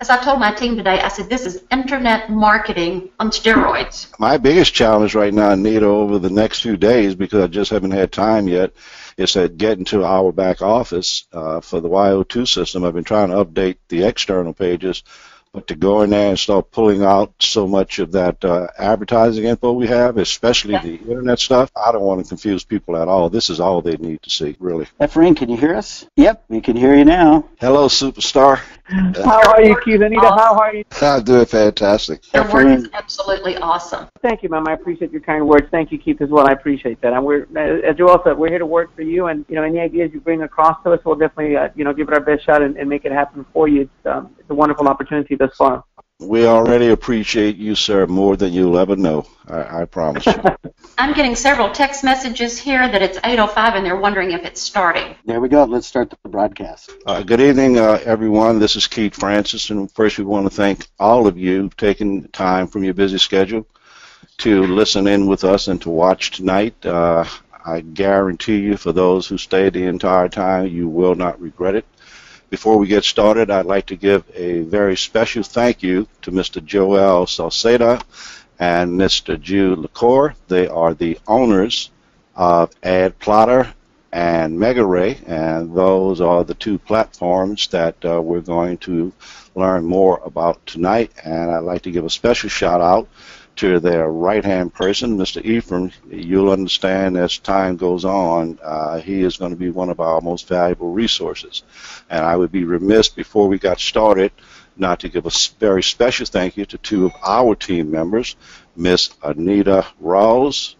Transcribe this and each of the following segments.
As I told my team today, I said, this is internet marketing on steroids. My biggest challenge right now, Anita, over the next few days, because I just haven't had time yet, is that getting to our back office uh, for the YO2 system. I've been trying to update the external pages but to go in there and start pulling out so much of that uh, advertising info we have, especially yeah. the internet stuff, I don't want to confuse people at all. This is all they need to see, really. Ephraim, can you hear us? Yep, we can hear you now. Hello, superstar. How are you, Keith? Anita, awesome. how are you? I'm doing fantastic. Your work is absolutely awesome. Thank you, ma'am. I appreciate your kind words. Thank you, Keith, as well. I appreciate that. And we're, as Joel said, we're here to work for you. And you know, any ideas you bring across to us, we'll definitely, uh, you know, give it our best shot and, and make it happen for you. It's, um, it's a wonderful opportunity thus far. We already appreciate you, sir, more than you'll ever know. I, I promise you. I'm getting several text messages here that it's 8:05 and they're wondering if it's starting. There we go. Let's start the broadcast. Uh, good evening, uh, everyone. This is Keith Francis, and first we want to thank all of you taking time from your busy schedule to listen in with us and to watch tonight. Uh, I guarantee you, for those who stayed the entire time, you will not regret it. Before we get started, I'd like to give a very special thank you to Mr. Joel Salceda and Mr. Jude LaCour. They are the owners of Ad AdPlotter and MegaRay, and those are the two platforms that uh, we're going to learn more about tonight. And I'd like to give a special shout out to their right-hand person, Mr. Ephraim, you'll understand as time goes on, uh, he is going to be one of our most valuable resources. And I would be remiss before we got started not to give a very special thank you to two of our team members, Miss Anita Rose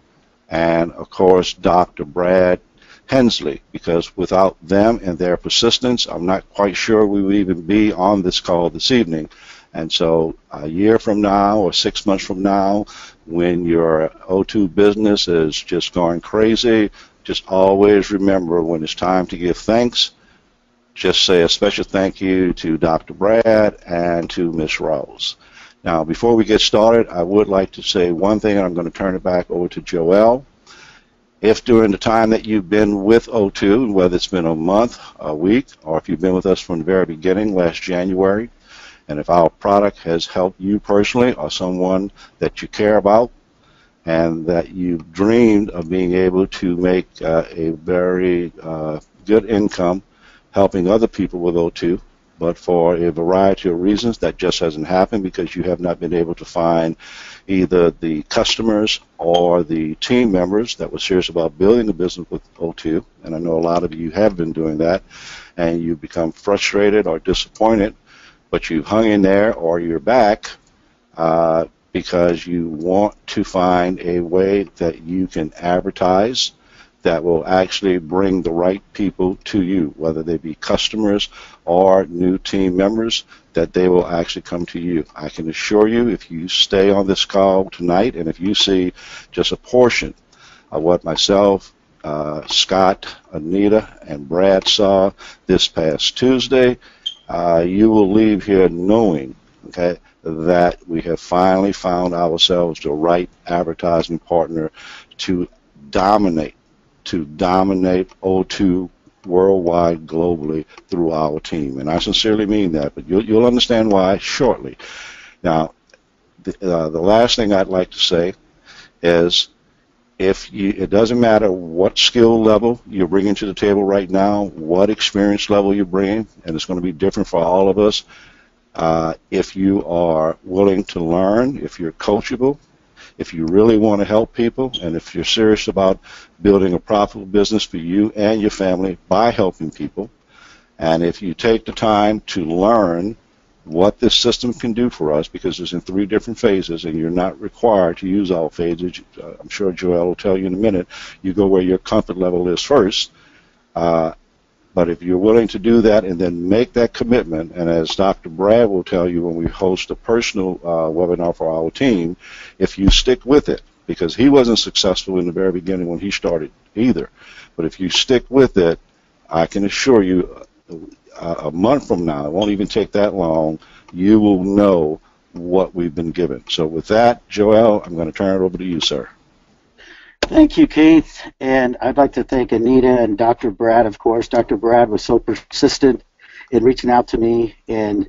and, of course, Dr. Brad Hensley, because without them and their persistence, I'm not quite sure we would even be on this call this evening. And so a year from now or six months from now, when your O2 business is just going crazy, just always remember when it's time to give thanks, just say a special thank you to Dr. Brad and to Miss Rose. Now, before we get started, I would like to say one thing, and I'm going to turn it back over to Joel. If during the time that you've been with O2, whether it's been a month, a week, or if you've been with us from the very beginning, last January, and if our product has helped you personally or someone that you care about and that you've dreamed of being able to make uh, a very uh, good income helping other people with O2, but for a variety of reasons that just hasn't happened because you have not been able to find either the customers or the team members that were serious about building a business with O2, and I know a lot of you have been doing that, and you become frustrated or disappointed but you've hung in there or you're back uh, because you want to find a way that you can advertise that will actually bring the right people to you, whether they be customers or new team members, that they will actually come to you. I can assure you, if you stay on this call tonight and if you see just a portion of what myself, uh, Scott, Anita, and Brad saw this past Tuesday, uh, you will leave here knowing, okay, that we have finally found ourselves the right advertising partner to dominate, to dominate O2 worldwide, globally through our team. And I sincerely mean that, but you'll, you'll understand why shortly. Now, the, uh, the last thing I'd like to say is if you, it doesn't matter what skill level you're bringing to the table right now, what experience level you're bringing, and it's going to be different for all of us. Uh, if you are willing to learn, if you're coachable, if you really want to help people, and if you're serious about building a profitable business for you and your family by helping people, and if you take the time to learn what this system can do for us because it's in three different phases and you're not required to use all phases. Uh, I'm sure Joel will tell you in a minute. You go where your comfort level is first. Uh, but if you're willing to do that and then make that commitment, and as Dr. Brad will tell you when we host a personal uh, webinar for our team, if you stick with it, because he wasn't successful in the very beginning when he started either, but if you stick with it, I can assure you a month from now, it won't even take that long, you will know what we've been given. So with that, Joel, I'm going to turn it over to you, sir. Thank you, Keith. And I'd like to thank Anita and Dr. Brad, of course. Dr. Brad was so persistent in reaching out to me and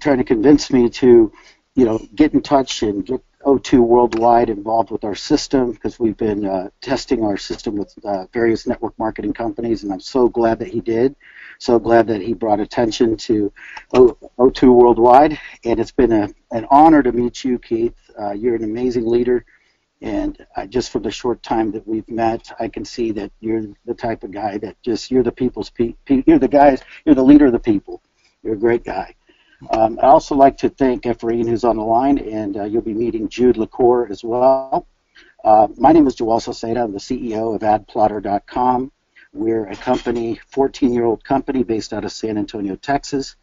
trying to convince me to, you know, get in touch and get O2 Worldwide involved with our system because we've been uh, testing our system with uh, various network marketing companies, and I'm so glad that he did. So glad that he brought attention to O2 Worldwide, and it's been a, an honor to meet you, Keith. Uh, you're an amazing leader, and uh, just for the short time that we've met, I can see that you're the type of guy that just you're the people's pe- pe- you're the guys you're the leader of the people. You're a great guy. Um, I also like to thank Ephraim, who's on the line, and uh, you'll be meeting Jude LaCour as well. Uh, my name is Joel Salceda. I'm the CEO of AdPlotter.com. We're a company, 14-year-old company based out of San Antonio, Texas.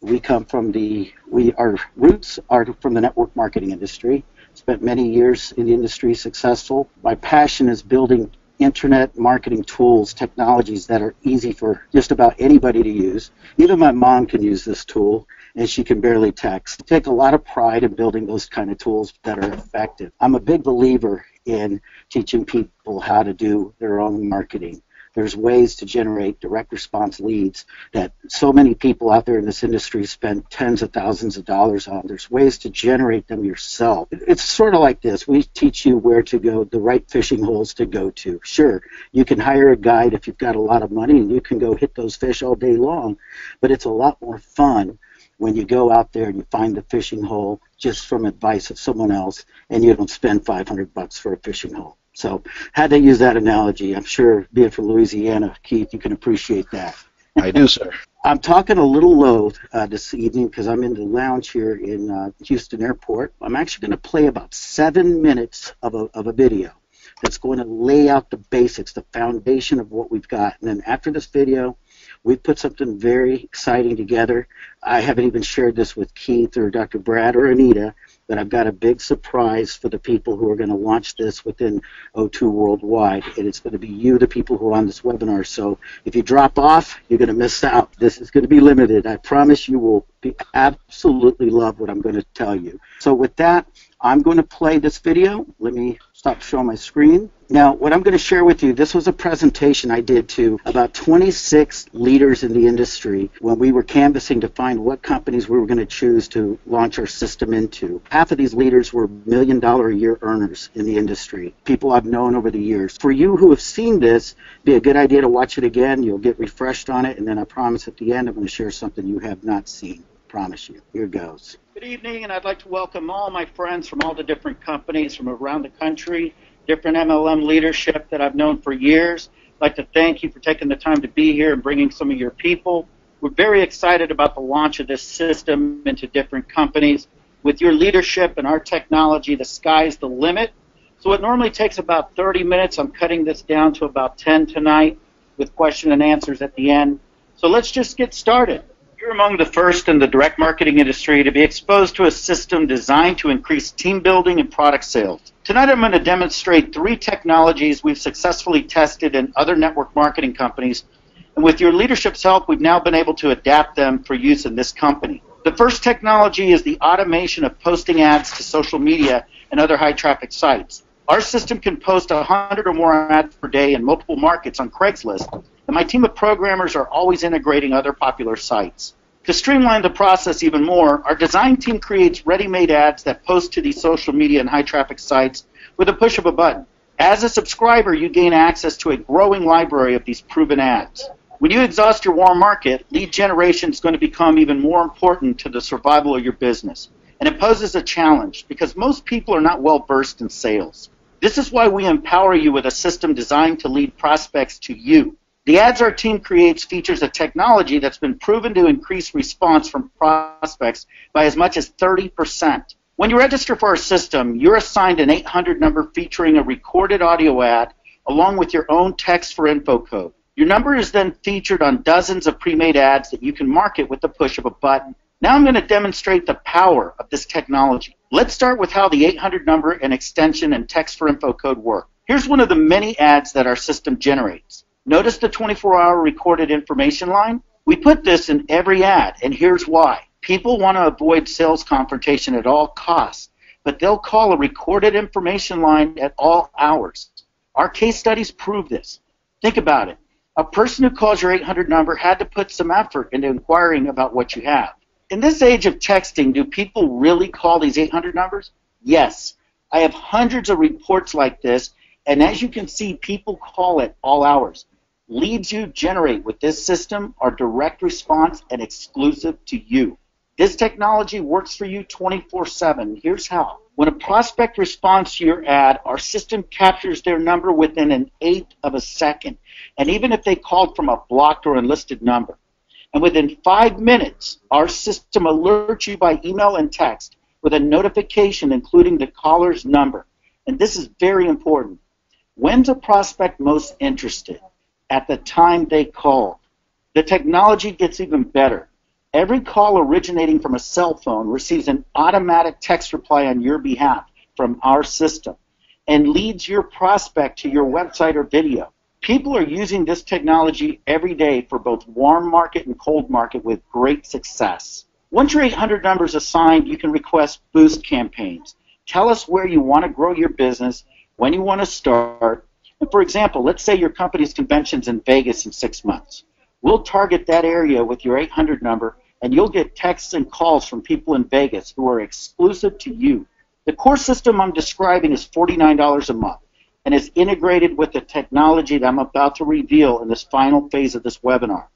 We come from the, we our roots are from the network marketing industry. Spent many years in the industry, successful. My passion is building internet marketing tools, technologies that are easy for just about anybody to use. Even my mom can use this tool and she can barely text. I take a lot of pride in building those kind of tools that are effective. I'm a big believer in teaching people how to do their own marketing. There's ways to generate direct response leads that so many people out there in this industry spend tens of thousands of dollars on. There's ways to generate them yourself. It's sort of like this. We teach you where to go, the right fishing holes to go to. Sure, you can hire a guide if you've got a lot of money and you can go hit those fish all day long, but it's a lot more fun when you go out there and you find the fishing hole just from advice of someone else and you don't spend 500 bucks for a fishing hole. So had to use that analogy. I'm sure being from Louisiana, Keith, you can appreciate that. I do, sir. I'm talking a little low uh, this evening because I'm in the lounge here in uh, Houston Airport. I'm actually going to play about seven minutes of a, of a video that's going to lay out the basics, the foundation of what we've got. And then after this video, we've put something very exciting together. I haven't even shared this with Keith or Dr. Brad or Anita, but I've got a big surprise for the people who are going to watch this within O2 Worldwide, and it's going to be you, the people who are on this webinar. So if you drop off, you're going to miss out. This is going to be limited. I promise you will be absolutely love what I'm going to tell you. So with that, I'm going to play this video. Let me stop showing my screen. Now, what I'm going to share with you, this was a presentation I did to about 26 leaders in the industry when we were canvassing to find what companies we were going to choose to launch our system into. Half of these leaders were million dollar a year earners in the industry, people I've known over the years. For you who have seen this, be a good idea to watch it again. You'll get refreshed on it, and then I promise at the end I'm going to share something you have not seen. Promise you. Here goes. Good evening, and I'd like to welcome all my friends from all the different companies from around the country, different MLM leadership that I've known for years. I'd like to thank you for taking the time to be here and bringing some of your people. We're very excited about the launch of this system into different companies. With your leadership and our technology, the sky's the limit. So it normally takes about 30 minutes. I'm cutting this down to about 10 tonight with question and answers at the end. So let's just get started. You're among the first in the direct marketing industry to be exposed to a system designed to increase team building and product sales. Tonight I'm going to demonstrate three technologies we've successfully tested in other network marketing companies, and with your leadership's help, we've now been able to adapt them for use in this company. The first technology is the automation of posting ads to social media and other high traffic sites. Our system can post 100 or more ads per day in multiple markets on Craigslist, and my team of programmers are always integrating other popular sites. To streamline the process even more, our design team creates ready-made ads that post to these social media and high-traffic sites with a push of a button. As a subscriber, you gain access to a growing library of these proven ads. When you exhaust your warm market, lead generation is going to become even more important to the survival of your business. And it poses a challenge because most people are not well versed in sales. This is why we empower you with a system designed to lead prospects to you. The ads our team creates features a technology that's been proven to increase response from prospects by as much as 30%. When you register for our system, you're assigned an 800 number featuring a recorded audio ad along with your own text for info code. Your number is then featured on dozens of pre-made ads that you can market with the push of a button. Now I'm going to demonstrate the power of this technology. Let's start with how the 800 number and extension and text for info code work. Here's one of the many ads that our system generates. Notice the 24-hour recorded information line? We put this in every ad, and here's why. People want to avoid sales confrontation at all costs, but they'll call a recorded information line at all hours. Our case studies prove this. Think about it. A person who calls your 800 number had to put some effort into inquiring about what you have. In this age of texting, do people really call these 800 numbers? Yes. I have hundreds of reports like this, and as you can see, people call it all hours. Leads you generate with this system are direct response and exclusive to you. This technology works for you 24 7. Here's how. When a prospect responds to your ad, our system captures their number within an eighth of a second. And even if they called from a blocked or enlisted number. And within five minutes, our system alerts you by email and text with a notification including the caller's number. And this is very important. When's a prospect most interested? At the time they call. The technology gets even better. Every call originating from a cell phone receives an automatic text reply on your behalf from our system and leads your prospect to your website or video. People are using this technology every day for both warm market and cold market with great success. Once your 800 number is assigned, you can request boost campaigns. Tell us where you want to grow your business, when you want to start. For example, let's say your company's convention's in Vegas in six months. We'll target that area with your 800 number and you'll get texts and calls from people in Vegas who are exclusive to you. The core system I'm describing is $49 a month and is integrated with the technology that I'm about to reveal in this final phase of this webinar.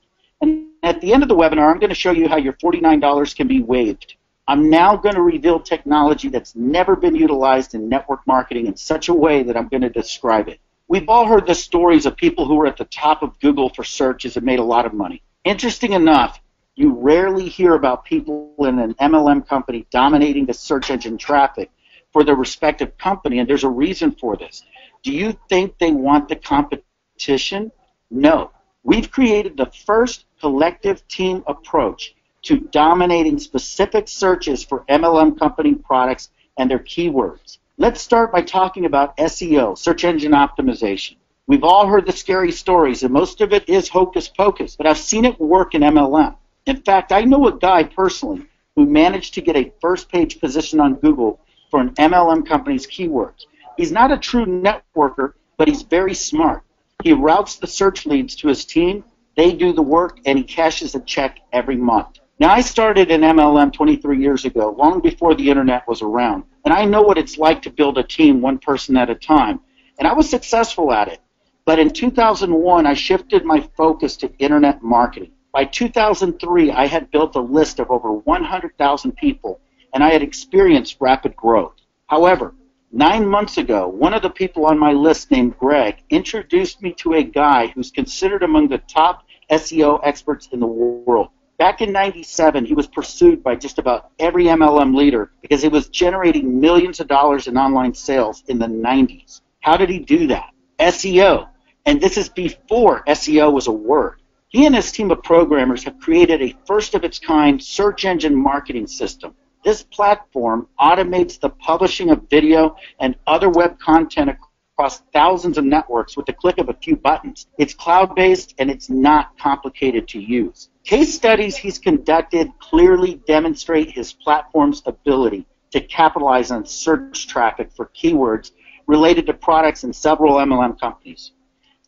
And at the end of the webinar, I'm going to show you how your $49 can be waived. I'm now going to reveal technology that's never been utilized in network marketing in such a way that I'm going to describe it. We've all heard the stories of people who were at the top of Google for searches and made a lot of money. Interesting enough, you rarely hear about people in an MLM company dominating the search engine traffic for their respective company, and there's a reason for this. Do you think they want the competition? No. We've created the first collective team approach to dominating specific searches for MLM company products and their keywords. Let's start by talking about SEO, search engine optimization. We've all heard the scary stories, and most of it is hocus pocus, but I've seen it work in MLM. In fact, I know a guy personally who managed to get a first page position on Google for an MLM company's keywords. He's not a true networker, but he's very smart. He routes the search leads to his team, they do the work, and he cashes a check every month. Now, I started in MLM 23 years ago, long before the internet was around, and I know what it's like to build a team one person at a time, and I was successful at it. But in 2001, I shifted my focus to internet marketing. By 2003, I had built a list of over 100,000 people, and I had experienced rapid growth. However, nine months ago, one of the people on my list named Greg introduced me to a guy who's considered among the top SEO experts in the world. Back in 97, he was pursued by just about every MLM leader because he was generating millions of dollars in online sales in the 90s. How did he do that? SEO. And this is before SEO was a word. He and his team of programmers have created a first of its kind search engine marketing system. This platform automates the publishing of video and other web content across thousands of networks with the click of a few buttons. It's cloud based and it's not complicated to use. Case studies he's conducted clearly demonstrate his platform's ability to capitalize on search traffic for keywords related to products in several MLM companies.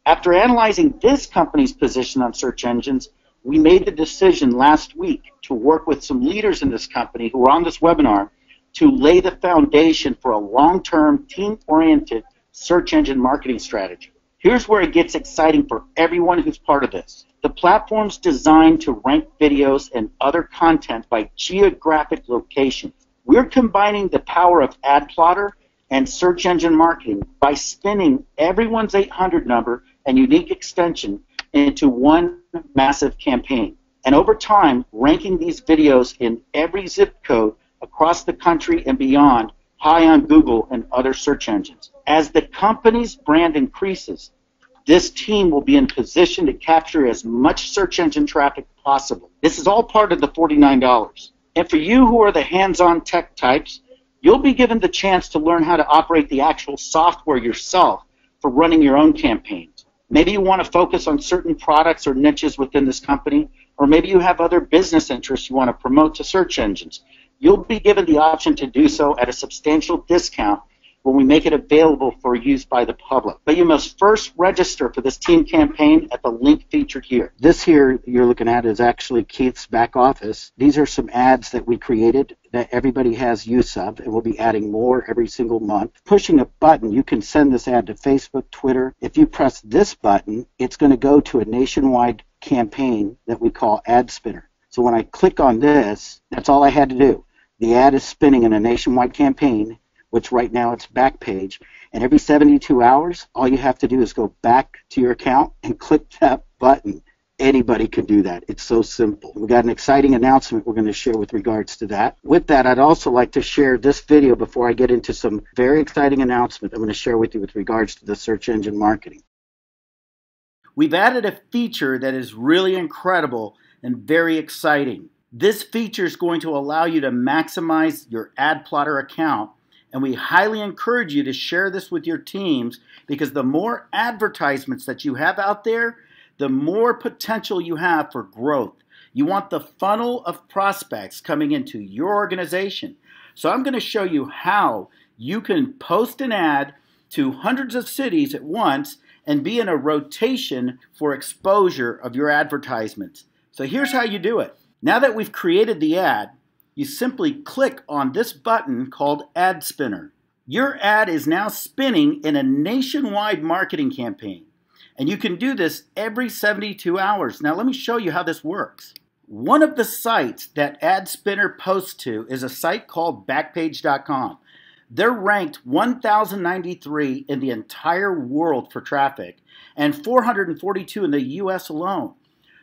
After analyzing this company's position on search engines, we made the decision last week to work with some leaders in this company who are on this webinar to lay the foundation for a long-term, team-oriented search engine marketing strategy. Here's where it gets exciting for everyone who's part of this. The platform's designed to rank videos and other content by geographic location. We're combining the power of AdPlotter and search engine marketing by spinning everyone's 800 number and unique extension into one massive campaign. And over time, ranking these videos in every zip code across the country and beyond high on Google and other search engines. As the company's brand increases, this team will be in position to capture as much search engine traffic possible. This is all part of the $49. And for you who are the hands-on tech types, you'll be given the chance to learn how to operate the actual software yourself for running your own campaigns. Maybe you want to focus on certain products or niches within this company, or maybe you have other business interests you want to promote to search engines. You'll be given the option to do so at a substantial discount when we make it available for use by the public. But you must first register for this team campaign at the link featured here. This here you're looking at is actually Keith's back office. These are some ads that we created that everybody has use of, and we'll be adding more every single month. Pushing a button, you can send this ad to Facebook, Twitter. If you press this button, it's going to go to a nationwide campaign that we call Ad Spinner. So when I click on this, that's all I had to do. The ad is spinning in a nationwide campaign, which right now it's Backpage. And every 72 hours, all you have to do is go back to your account and click that button. Anybody can do that. It's so simple. We've got an exciting announcement we're going to share with regards to that. With that, I'd also like to share this video before I get into some very exciting announcement I'm going to share with you with regards to the search engine marketing. We've added a feature that is really incredible and very exciting. This feature is going to allow you to maximize your ad plotter account and we highly encourage you to share this with your teams because the more advertisements that you have out there, the more potential you have for growth. You want the funnel of prospects coming into your organization. So I'm going to show you how you can post an ad to hundreds of cities at once and be in a rotation for exposure of your advertisements. So here's how you do it. Now that we've created the ad, you simply click on this button called Ad Spinner. Your ad is now spinning in a nationwide marketing campaign. And you can do this every 72 hours. Now, let me show you how this works. One of the sites that Ad Spinner posts to is a site called Backpage.com. They're ranked 1,093 in the entire world for traffic and 442 in the US alone.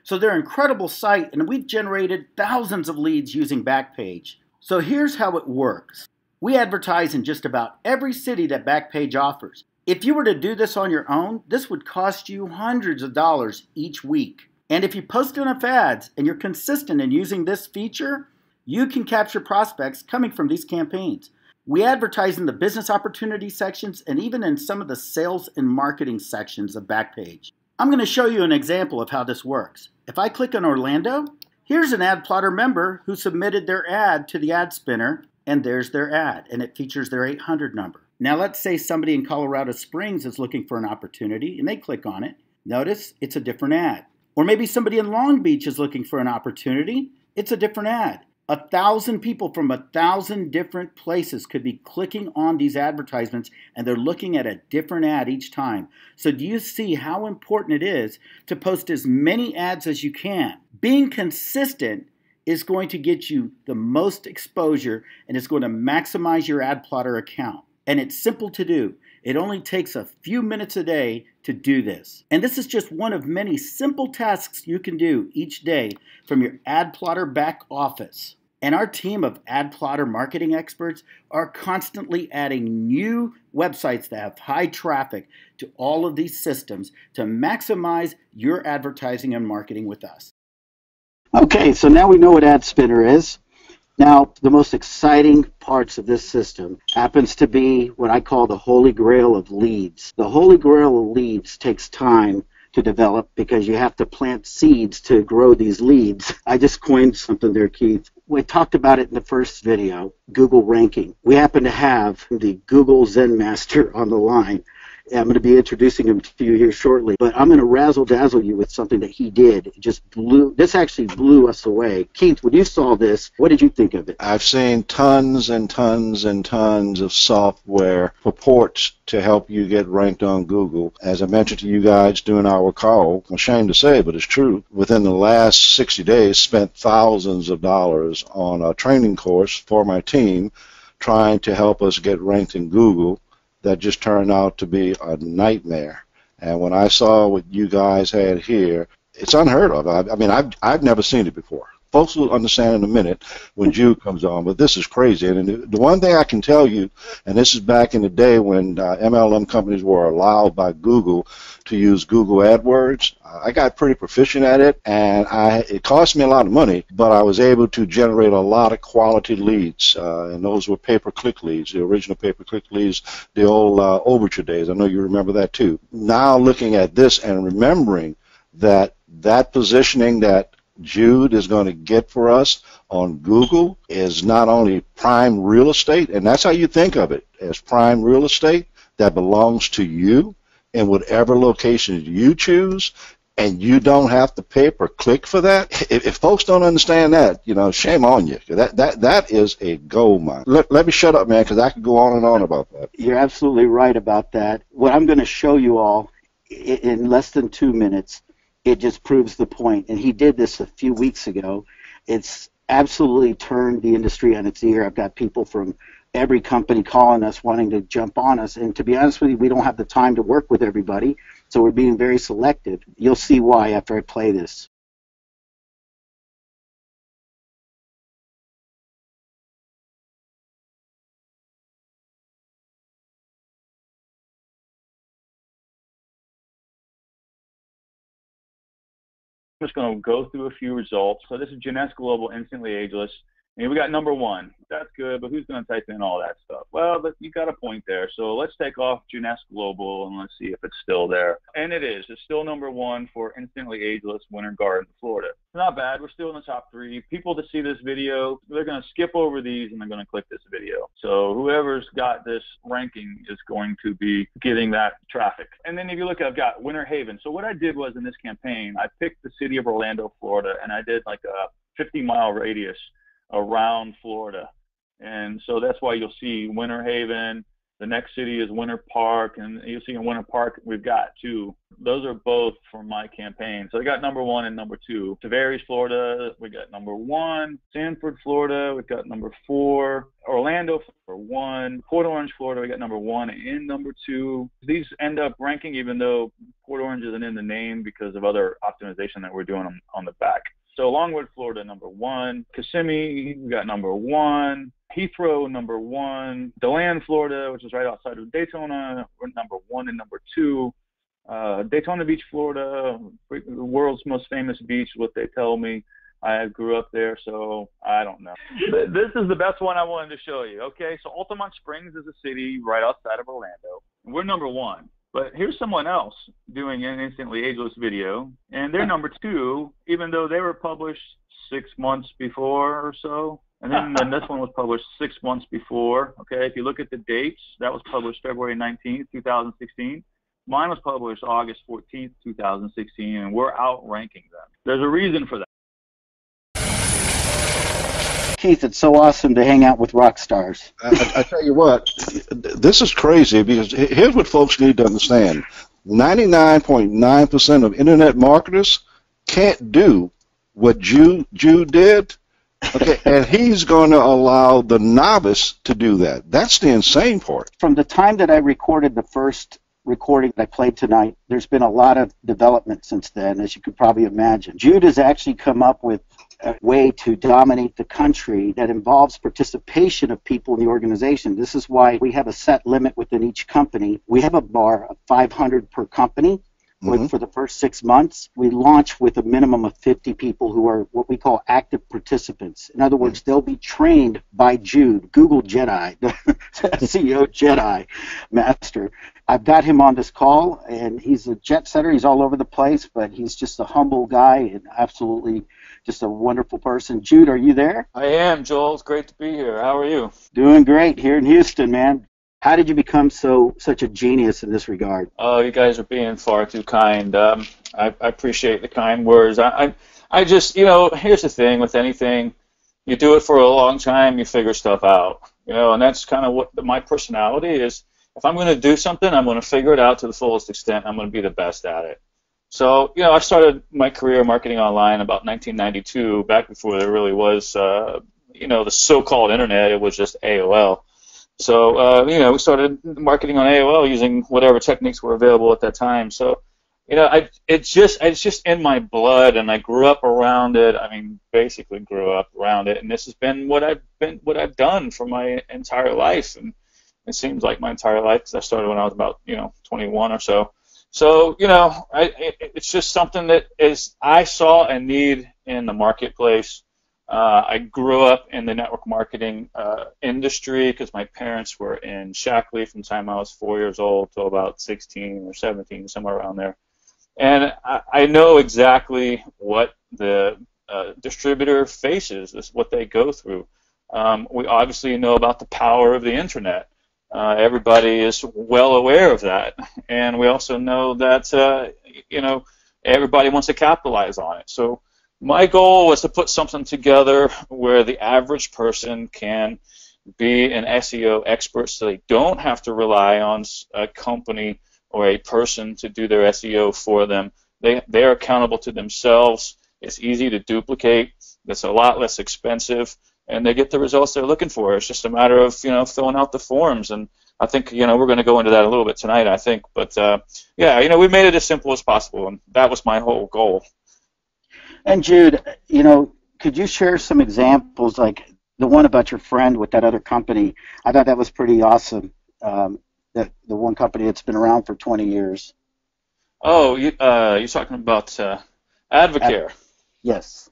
So they're an incredible site, and we've generated thousands of leads using Backpage. So here's how it works. We advertise in just about every city that Backpage offers. If you were to do this on your own, this would cost you hundreds of dollars each week. And if you post enough ads and you're consistent in using this feature, you can capture prospects coming from these campaigns. We advertise in the business opportunity sections and even in some of the sales and marketing sections of Backpage. I'm going to show you an example of how this works. If I click on Orlando, here's an ad plotter member who submitted their ad to the ad spinner, and there's their ad, and it features their 800 number. Now let's say somebody in Colorado Springs is looking for an opportunity and they click on it. Notice it's a different ad. Or maybe somebody in Long Beach is looking for an opportunity. It's a different ad. A thousand people from a thousand different places could be clicking on these advertisements and they're looking at a different ad each time. So, do you see how important it is to post as many ads as you can? Being consistent is going to get you the most exposure and it's going to maximize your ad plotter account. And it's simple to do. It only takes a few minutes a day to do this. And this is just one of many simple tasks you can do each day from your ad plotter back office. And our team of ad plotter marketing experts are constantly adding new websites that have high traffic to all of these systems to maximize your advertising and marketing with us. Okay, so now we know what Ad Spinner is. Now, the most exciting parts of this system happens to be what I call the holy grail of leads. The holy grail of leads takes time to develop because you have to plant seeds to grow these leads. I just coined something there, Keith. We talked about it in the first video, Google ranking. We happen to have the Google Zen Master on the line I'm going to be introducing him to you here shortly, but I'm going to razzle dazzle you with something that he did. It just blew. This actually blew us away. Keith, when you saw this, what did you think of it? I've seen tons and tons and tons of software purports to help you get ranked on Google. As I mentioned to you guys during our call, I'm ashamed to say, but it's true. Within the last 60 days, spent thousands of dollars on a training course for my team trying to help us get ranked in Google that just turned out to be a nightmare. And when I saw what you guys had here, it's unheard of. I, I mean, I've, I've never seen it before. Folks will understand in a minute when Jude comes on, but this is crazy. And the one thing I can tell you, and this is back in the day when uh, MLM companies were allowed by Google to use Google AdWords. I got pretty proficient at it, and I it cost me a lot of money, but I was able to generate a lot of quality leads, uh, and those were pay-per-click leads, the original pay-per-click leads, the old uh, Overture days. I know you remember that too. Now looking at this and remembering that that positioning that Jude is going to get for us on Google is not only prime real estate, and that's how you think of it as prime real estate that belongs to you in whatever location you choose, and you don't have to pay per click for that. If, if, folks don't understand that, you know, shame on you. That that that is a gold mine. Let, let me shut up, man, because I could go on and on about that. You're absolutely right about that. What I'm going to show you all in less than two minutes, it just proves the point. And he did this a few weeks ago. It's absolutely turned the industry on its ear. I've got people from every company calling us wanting to jump on us. And to be honest with you, we don't have the time to work with everybody. So we're being very selective. You'll see why after I play this. Just going to go through a few results. So this is Jeunesse Global Instantly Ageless. And we got number one. That's good, but who's going to type in all that stuff? Well, you got a point there. So let's take off Jeunesse Global and let's see if it's still there. And it is. It's still number one for Instantly Ageless Winter Garden, Florida. Not bad. We're still in the top three. People to see this video, they're going to skip over these and they're going to click this video. So whoever's got this ranking is going to be getting that traffic. And then if you look, I've got Winter Haven. So what I did was in this campaign, I picked the city of Orlando, Florida, and I did like a 50 mile radius around Florida. And so that's why you'll see Winter Haven. The next city is Winter Park, and you'll see in Winter Park we've got two. Those are both from my campaign. So I got number one and number two. Tavares, Florida, we got number one. Sanford, Florida, we've got number four. Orlando for one. Port Orange, Florida, we got number one and number two. These end up ranking even though Port Orange isn't in the name because of other optimization that we're doing on, on the back. So Longwood, Florida, number one. Kissimmee, we got number one. Heathrow, number one. DeLand, Florida, which is right outside of Daytona, we're number one and number two. Uh, Daytona Beach, Florida, the world's most famous beach, what they tell me. I grew up there, so I don't know. This is the best one I wanted to show you. Okay, so Altamonte Springs is a city right outside of Orlando. We're number one. But here's someone else doing an instantly ageless video, and they're number two, even though they were published six months before or so. And then, then this one was published six months before. Okay, if you look at the dates, that was published February 19th, 2016. Mine was published August 14th, 2016, and we're outranking them. There's a reason for that. Keith, it's so awesome to hang out with rock stars. I, I tell you what, this is crazy because here's what folks need to understand: 99.9% of internet marketers can't do what Jude, Jude did. Okay, and he's going to allow the novice to do that. That's the insane part. From the time that I recorded the first recording that I played tonight, there's been a lot of development since then, as you could probably imagine. Jude has actually come up with a way to dominate the country that involves participation of people in the organization. This is why we have a set limit within each company. We have a bar of 500 per company. Mm-hmm. For the first six months, we launch with a minimum of 50 people who are what we call active participants. In other words, they'll be trained by Jude, Google Jedi, the SEO Jedi Master. I've got him on this call, and he's a jet setter. He's all over the place, but he's just a humble guy and absolutely just a wonderful person. Jude, are you there? I am, Joel. It's great to be here. How are you? Doing great here in Houston, man. How did you become so such a genius in this regard? Oh, you guys are being far too kind. Um, I, I, appreciate the kind words. I, I, I just, you know, here's the thing with anything, you do it for a long time, you figure stuff out, you know, and that's kind of what my personality is. If I'm going to do something, I'm going to figure it out to the fullest extent. I'm going to be the best at it. So, you know, I started my career marketing online about 1992, back before there really was, uh, you know, the so-called internet. It was just AOL. So, uh, you know, we started marketing on AOL using whatever techniques were available at that time. So, you know, I it's just it's just in my blood, and I grew up around it. I mean, basically grew up around it, and this has been what I've been what I've done for my entire life, and it seems like my entire life because I started when I was about you know 21 or so. So you know, I, it, it's just something that is I saw a need in the marketplace. Uh, I grew up in the network marketing uh, industry because my parents were in Shaklee from the time I was four years old to about 16 or 17, somewhere around there. And I, I know exactly what the uh, distributor faces, what they go through. Um, we obviously know about the power of the internet. Uh, everybody is well aware of that, and we also know that uh, you know everybody wants to capitalize on it. So my goal was to put something together where the average person can be an SEO expert, so they don't have to rely on a company or a person to do their SEO for them. They they are accountable to themselves. It's easy to duplicate. It's a lot less expensive, and they get the results they're looking for. It's just a matter of you know filling out the forms, and I think you know we're going to go into that a little bit tonight. I think, but uh, yeah, you know we made it as simple as possible, and that was my whole goal. And Jude, you know, could you share some examples, like the one about your friend with that other company? I thought that was pretty awesome. Um, that the one company that's been around for 20 years. Oh, you, uh, you're talking about uh, Advocare. Ad- yes.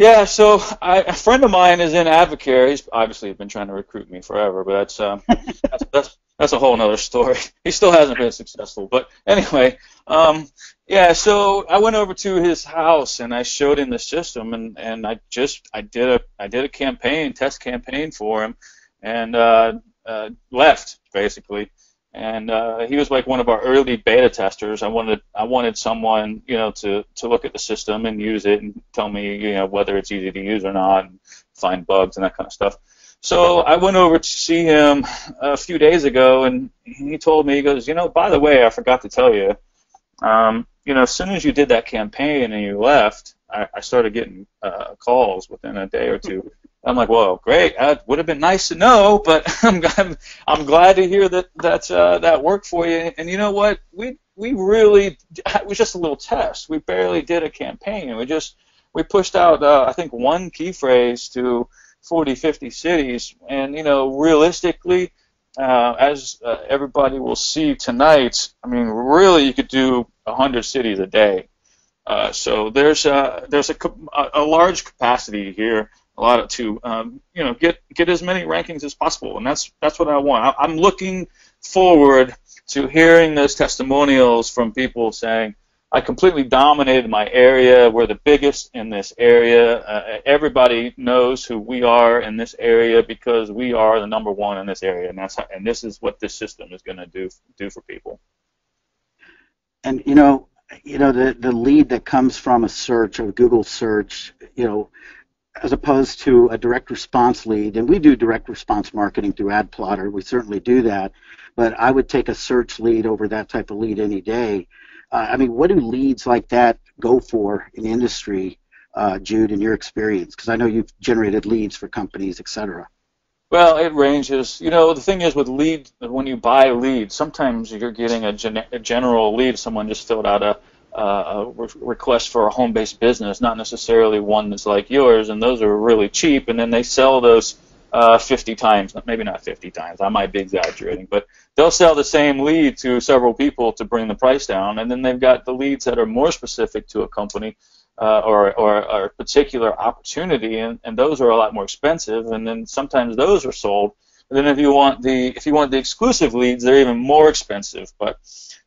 Yeah, so I, a friend of mine is in Advocare. He's obviously been trying to recruit me forever, but that's um, that's, that's that's a whole other story. He still hasn't been successful, but anyway, um, yeah. So I went over to his house and I showed him the system, and, and I just I did a I did a campaign, test campaign for him, and uh, uh, left basically. And uh, he was like one of our early beta testers. I wanted I wanted someone you know to to look at the system and use it and tell me you know whether it's easy to use or not, and find bugs and that kind of stuff. So I went over to see him a few days ago, and he told me, he goes, you know, by the way, I forgot to tell you, um, you know, as soon as you did that campaign and you left, I, I started getting uh, calls within a day or two. I'm like, whoa, great. That would have been nice to know, but I'm, I'm, I'm glad to hear that that uh, that worked for you. And you know what? We we really it was just a little test. We barely did a campaign. We just we pushed out uh, I think one key phrase to 40, 50 cities. And, you know, realistically, uh, as uh, everybody will see tonight, I mean, really, you could do 100 cities a day. Uh, so there's a, there's a, a large capacity here, a lot of, to um, you know get get as many rankings as possible, and that's that's what I want. I, I'm looking forward to hearing those testimonials from people saying, I completely dominated my area. We're the biggest in this area. Uh, everybody knows who we are in this area because we are the number one in this area, and that's how, and this is what this system is going to do do for people. And you know, you know the the lead that comes from a search, a Google search, you know, as opposed to a direct response lead, and we do direct response marketing through AdPlotter. We certainly do that, but I would take a search lead over that type of lead any day uh, I mean, what do leads like that go for in industry, uh, Jude, in your experience? Because I know you've generated leads for companies, et cetera. Well, it ranges. You know, the thing is with lead, when you buy leads, sometimes you're getting a, gen- a general lead. Someone just filled out a, uh, re- request for a home-based business, not necessarily one that's like yours, and those are really cheap. And then they sell those uh, 50 times, maybe not 50 times, I might be exaggerating, but they'll sell the same lead to several people to bring the price down, and then they've got the leads that are more specific to a company uh, or, or, or, a particular opportunity, and, and those are a lot more expensive, and then sometimes those are sold. And then if you want the if you want the exclusive leads, they're even more expensive. But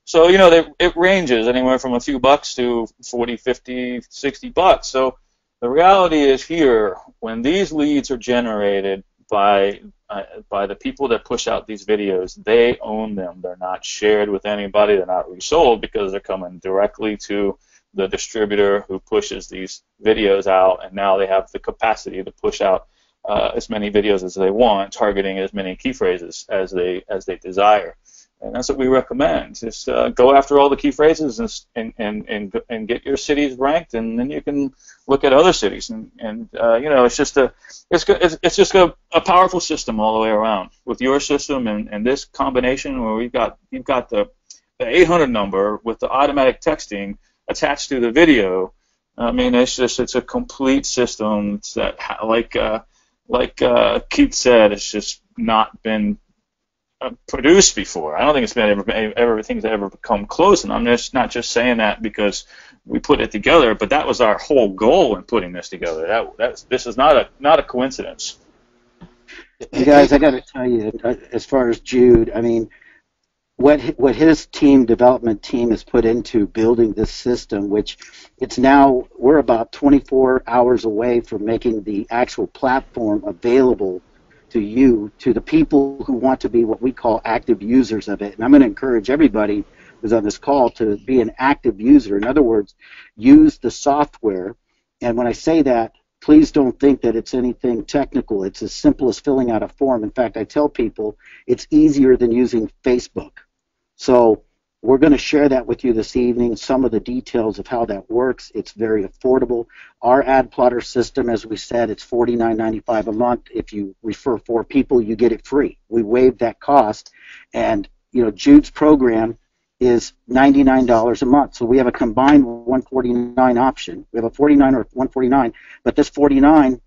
so you know they, it ranges anywhere from a few bucks to 40, 50, 60 bucks. So the reality is here when these leads are generated by uh, by the people that push out these videos. They own them. They're not shared with anybody. They're not resold because they're coming directly to the distributor who pushes these videos out, and now they have the capacity to push out uh, as many videos as they want, targeting as many key phrases as they as they desire and that's what we recommend. Just uh, go after all the key phrases and, and, and, and get your cities ranked, and then you can look at other cities. And, and uh, you know, it's just a it's it's just a, a powerful system all the way around. With your system and, and this combination, where we've got you've got the, the 800 number with the automatic texting attached to the video. I mean, it's just it's a complete system that like uh, like uh, Keith said, it's just not been produced before. I don't think it's been ever everything's ever come close, and I'm just not just saying that because we put it together, but that was our whole goal in putting this together. That that's this is not a not a coincidence. You guys, I got to tell you, uh, as far as Jude, I mean, what what his team development team has put into building this system, which it's now we're about 24 hours away from making the actual platform available to you, to the people who want to be what we call active users of it. And I'm going to encourage everybody who's on this call to be an active user. In other words, use the software. And when I say that, please don't think that it's anything technical. It's as simple as filling out a form. In fact, I tell people it's easier than using Facebook. So we're going to share that with you this evening, some of the details of how that works. It's very affordable. Our AdPlotter system, as we said, it's $49.95 a month. If you refer four people, you get it free. We waive that cost. And, you know, Jude's program is $99 a month. So we have a combined 149 option. We have a 49 or 149, but this 49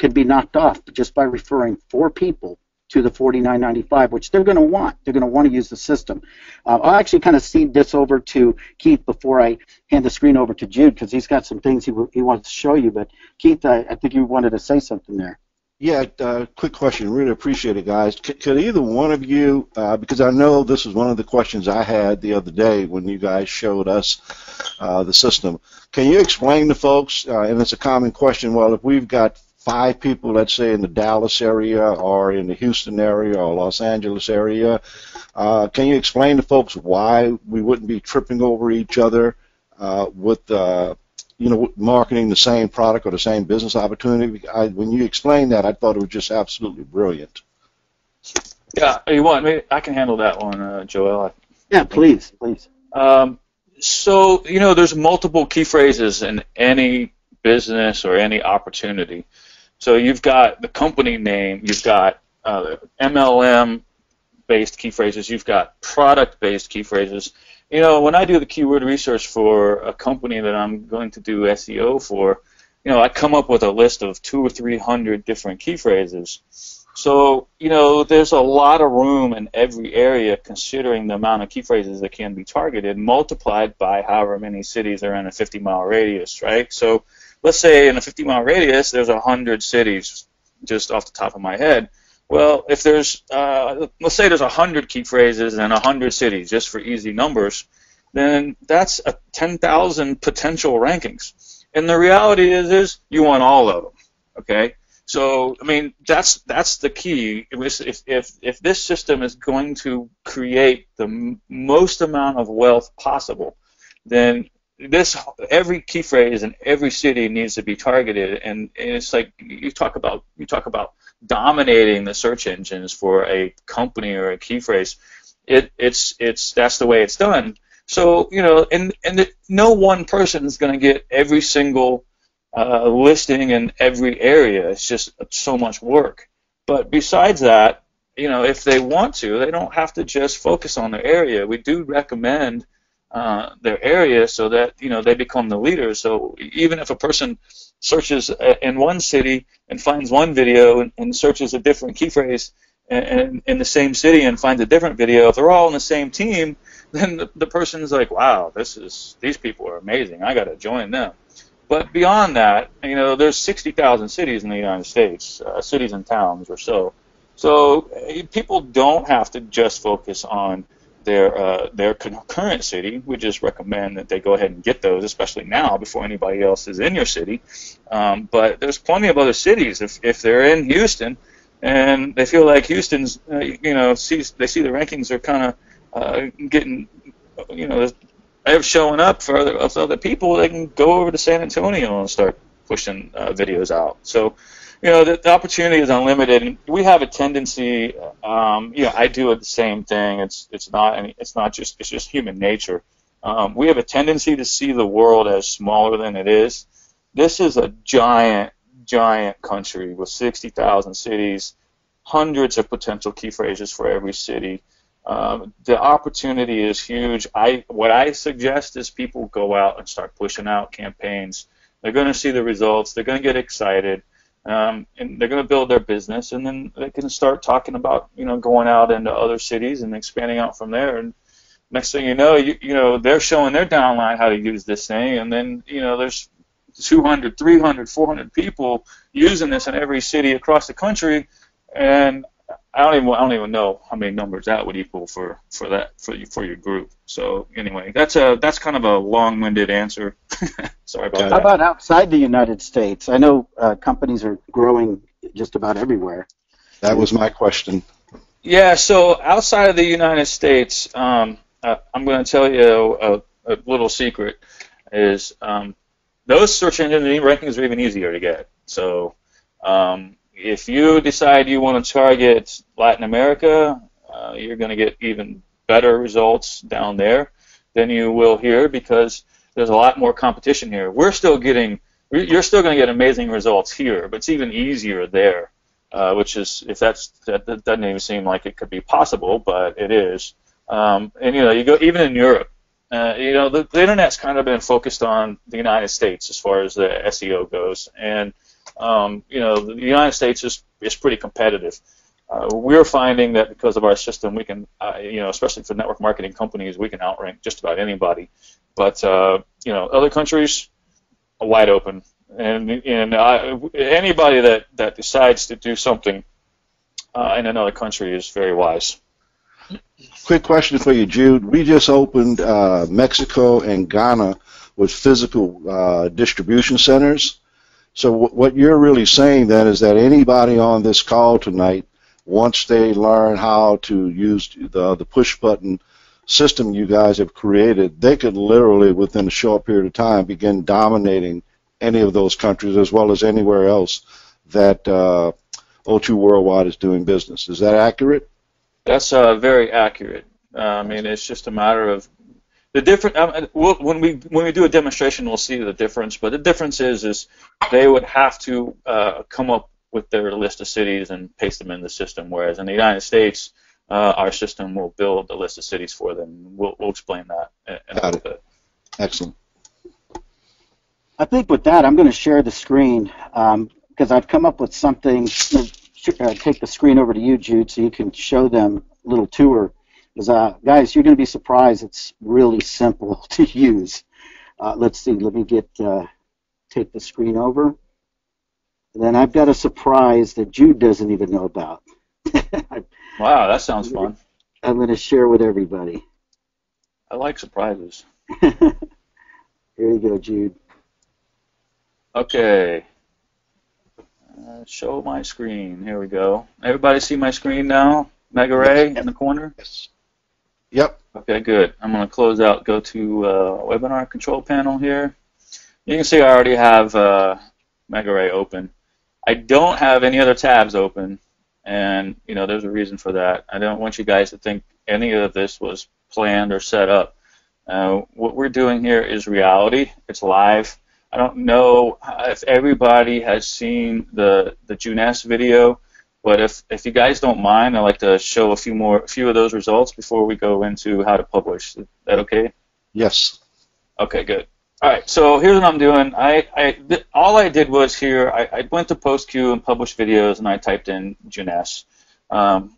can be knocked off just by referring four people to the 49.95, which they're going to want. They're going to want to use the system. Uh, I'll actually kind of cede this over to Keith before I hand the screen over to Jude because he's got some things he, he wants to show you. But Keith, I, I think you wanted to say something there. Yeah, uh, quick question. Really appreciate it, guys. C- could either one of you, uh, because I know this was one of the questions I had the other day when you guys showed us uh, the system. Can you explain to folks, uh, and it's a common question, well, if we've got five people, let's say in the Dallas area or in the Houston area or Los Angeles area. Uh, can you explain to folks why we wouldn't be tripping over each other uh, with, uh, you know, marketing the same product or the same business opportunity? I, when you explained that, I thought it was just absolutely brilliant. Yeah, you want me? I can handle that one, uh, Joel. Yeah, please, please. Um, so you know, there's multiple key phrases in any business or any opportunity. So you've got the company name, you've got uh, MLM based key phrases, you've got product based key phrases. You know, when I do the keyword research for a company that I'm going to do SEO for, you know, I come up with a list of two or three hundred different key phrases. So, you know, there's a lot of room in every area considering the amount of key phrases that can be targeted, multiplied by however many cities are in a 50 mile radius, right? So, let's say in a 50 mile radius, there's 100 cities, just off the top of my head. Well, if there's, uh, let's say there's 100 key phrases and 100 cities, just for easy numbers, then that's a 10,000 potential rankings. And the reality is, is you want all of them, okay? So, I mean, that's that's the key. If, if, if this system is going to create the most amount of wealth possible, then this every key phrase in every city needs to be targeted. And, and, it's like you talk about you talk about dominating the search engines for a company or a key phrase. It it's it's that's the way it's done. So you know and and the, no one person is going to get every single uh, listing in every area. It's just so much work. But besides that you know if they want to they don't have to just focus on their area. We do recommend uh, their area so that you know they become the leaders. So even if a person searches in one city and finds one video and, and searches a different key phrase in, in the same city and finds a different video, if they're all on the same team, then the, the person's like, wow, this is these people are amazing. I got to join them. But beyond that, you know, there's 60,000 cities in the United States, uh, cities and towns or so. So people don't have to just focus on their uh, their current city. We just recommend that they go ahead and get those, especially now before anybody else is in your city. Um, but there's plenty of other cities. If if they're in Houston and they feel like Houston's, uh, you know, sees they see the rankings are kind of uh, getting, you know, they're showing up for other, for other people, they can go over to San Antonio and start pushing uh, videos out. So you know, the, the, opportunity is unlimited. And we have a tendency, um, you know, I do the same thing. It's it's not it's not just it's just human nature. Um, we have a tendency to see the world as smaller than it is. This is a giant, giant country with 60,000 cities, hundreds of potential key phrases for every city. Um, the opportunity is huge. I what I suggest is people go out and start pushing out campaigns. They're going to see the results. They're going to get excited um, and they're going to build their business, and then they can start talking about you know going out into other cities and expanding out from there. And next thing you know, you, you know they're showing their downline how to use this thing, and then you know there's 200, 300, 400 people using this in every city across the country, and I don't even I don't even know how many numbers that would equal for for that for you for your group. So anyway, that's a that's kind of a long-winded answer. Sorry about Got that. How about outside the United States? I know uh, companies are growing just about everywhere. That was my question. Yeah, so outside of the United States, um, uh, I'm going to tell you a, a little secret is um, those search engine rankings are even easier to get. So um, if you decide you want to target Latin America, uh, you're going to get even better results down there than you will here because there's a lot more competition here. We're still getting, you're still going to get amazing results here, but it's even easier there uh, which is if that's that, that doesn't even seem like it could be possible, but it is. Um, and you know, you go even in Europe. Uh, you know, the, the internet's kind of been focused on the United States as far as the SEO goes, and um, you know, the United States is is pretty competitive. Uh, we're finding that because of our system, we can, uh, you know, especially for network marketing companies, we can outrank just about anybody. But uh, you know, other countries, are wide open and and I, anybody that that decides to do something uh, in another country is very wise. Quick question for you, Jude. We just opened uh, Mexico and Ghana with physical uh, distribution centers. So what you're really saying then is that anybody on this call tonight, once they learn how to use the the push button system you guys have created, they could literally within a short period of time begin dominating any of those countries as well as anywhere else that uh, O2 Worldwide is doing business. Is that accurate? That's uh, very accurate. Uh, I mean, it's just a matter of the different. Um, we'll, when we when we do a demonstration, we'll see the difference. But the difference is, is they would have to uh, come up with their list of cities and paste them in the system. Whereas in the United States, uh, our system will build a list of cities for them. We'll, we'll explain that in, in a Got little it. bit. Excellent. I think with that, I'm going to share the screen because I've come up with something. Uh, take the screen over to you, Jude, so you can show them a little tour. Because, uh, guys, you're going to be surprised. It's really simple to use. Uh, let's see. Let me get uh, take the screen over. And then I've got a surprise that Jude doesn't even know about. Wow, that sounds fun. I'm going to share with everybody. I like surprises. Here you go, Jude. Okay. Uh, show my screen. Here we go. Everybody see my screen now? Mega Ray in the corner? Yes. Yep. Okay, good. I'm going to close out, go to uh, webinar control panel here. You can see I already have uh, Mega Ray open. I don't have any other tabs open, and you know there's a reason for that. I don't want you guys to think any of this was planned or set up. Uh, what we're doing here is reality. It's live. I don't know if everybody has seen the the Jeunesse video, but if if you guys don't mind, I'd like to show a few more a few of those results before we go into how to publish. Is that okay? Yes. Okay, good. All right, so here's what I'm doing. I, I th- all I did was here. I, I went to PostQ and published videos, and I typed in Jeunesse. Um,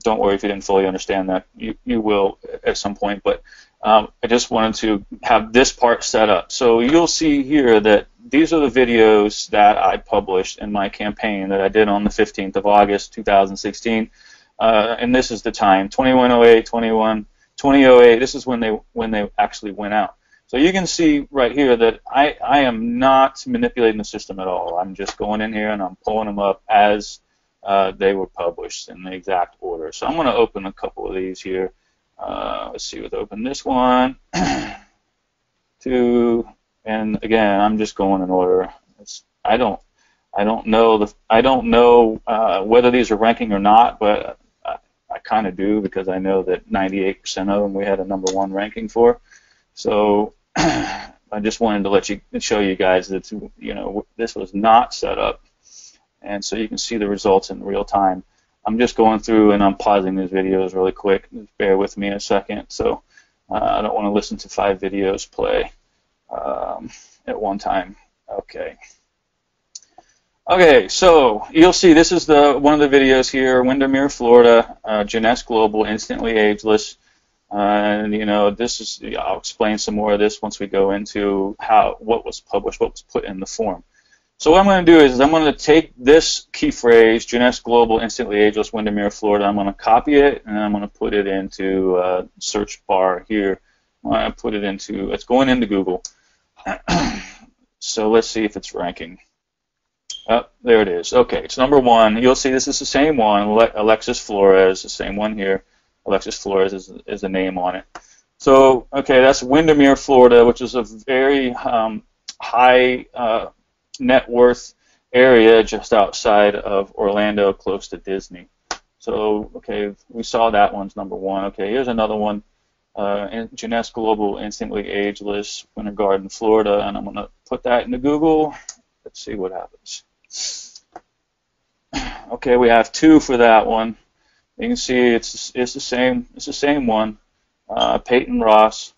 don't worry if you didn't fully understand that. You you will at some point, but um, I just wanted to have this part set up. So you'll see here that these are the videos that I published in my campaign that I did on the 15th of August 2016, uh, and this is the time 2108, 21, 2008. This is when they when they actually went out. So you can see right here that I, I am not manipulating the system at all. I'm just going in here and I'm pulling them up as uh, they were published in the exact order. So I'm going to open a couple of these here. Uh, let's see, let's open this one, two, and again, I'm just going in order. It's, I don't, I don't know the, I don't know uh, whether these are ranking or not, but I, I kind of do because I know that 98% of them we had a number one ranking for. So I just wanted to let you show you guys that you know this was not set up, and so you can see the results in real time. I'm just going through and I'm pausing these videos really quick. Just bear with me a second. So uh, I don't want to listen to five videos play um, at one time. Okay. Okay, so you'll see this is the one of the videos here, Windermere, Florida, uh, Jeunesse Global, instantly ageless. Uh, and you know, this is I'll explain some more of this once we go into how what was published, what was put in the form. So what I'm going to do is I'm going to take this key phrase, Jeunesse Global Instantly Ageless Windermere, Florida. I'm going to copy it and I'm going to put it into uh, search bar here. To put it into, it's going into Google. so let's see if it's ranking. Oh, there it is. Okay, it's number one. You'll see this is the same one, Alexis Flores, the same one here. Alexis Flores is, is the name on it. So, okay, that's Windermere, Florida, which is a very um, high uh, net worth area just outside of Orlando, close to Disney. So, okay, we saw that one's number one. Okay, here's another one. Uh, Jeunesse Global Instantly Ageless, Winter Garden, Florida, and I'm going to put that into Google. Let's see what happens. Okay, we have two for that one. You can see it's it's the same it's the same one. Uh, Peyton Ross,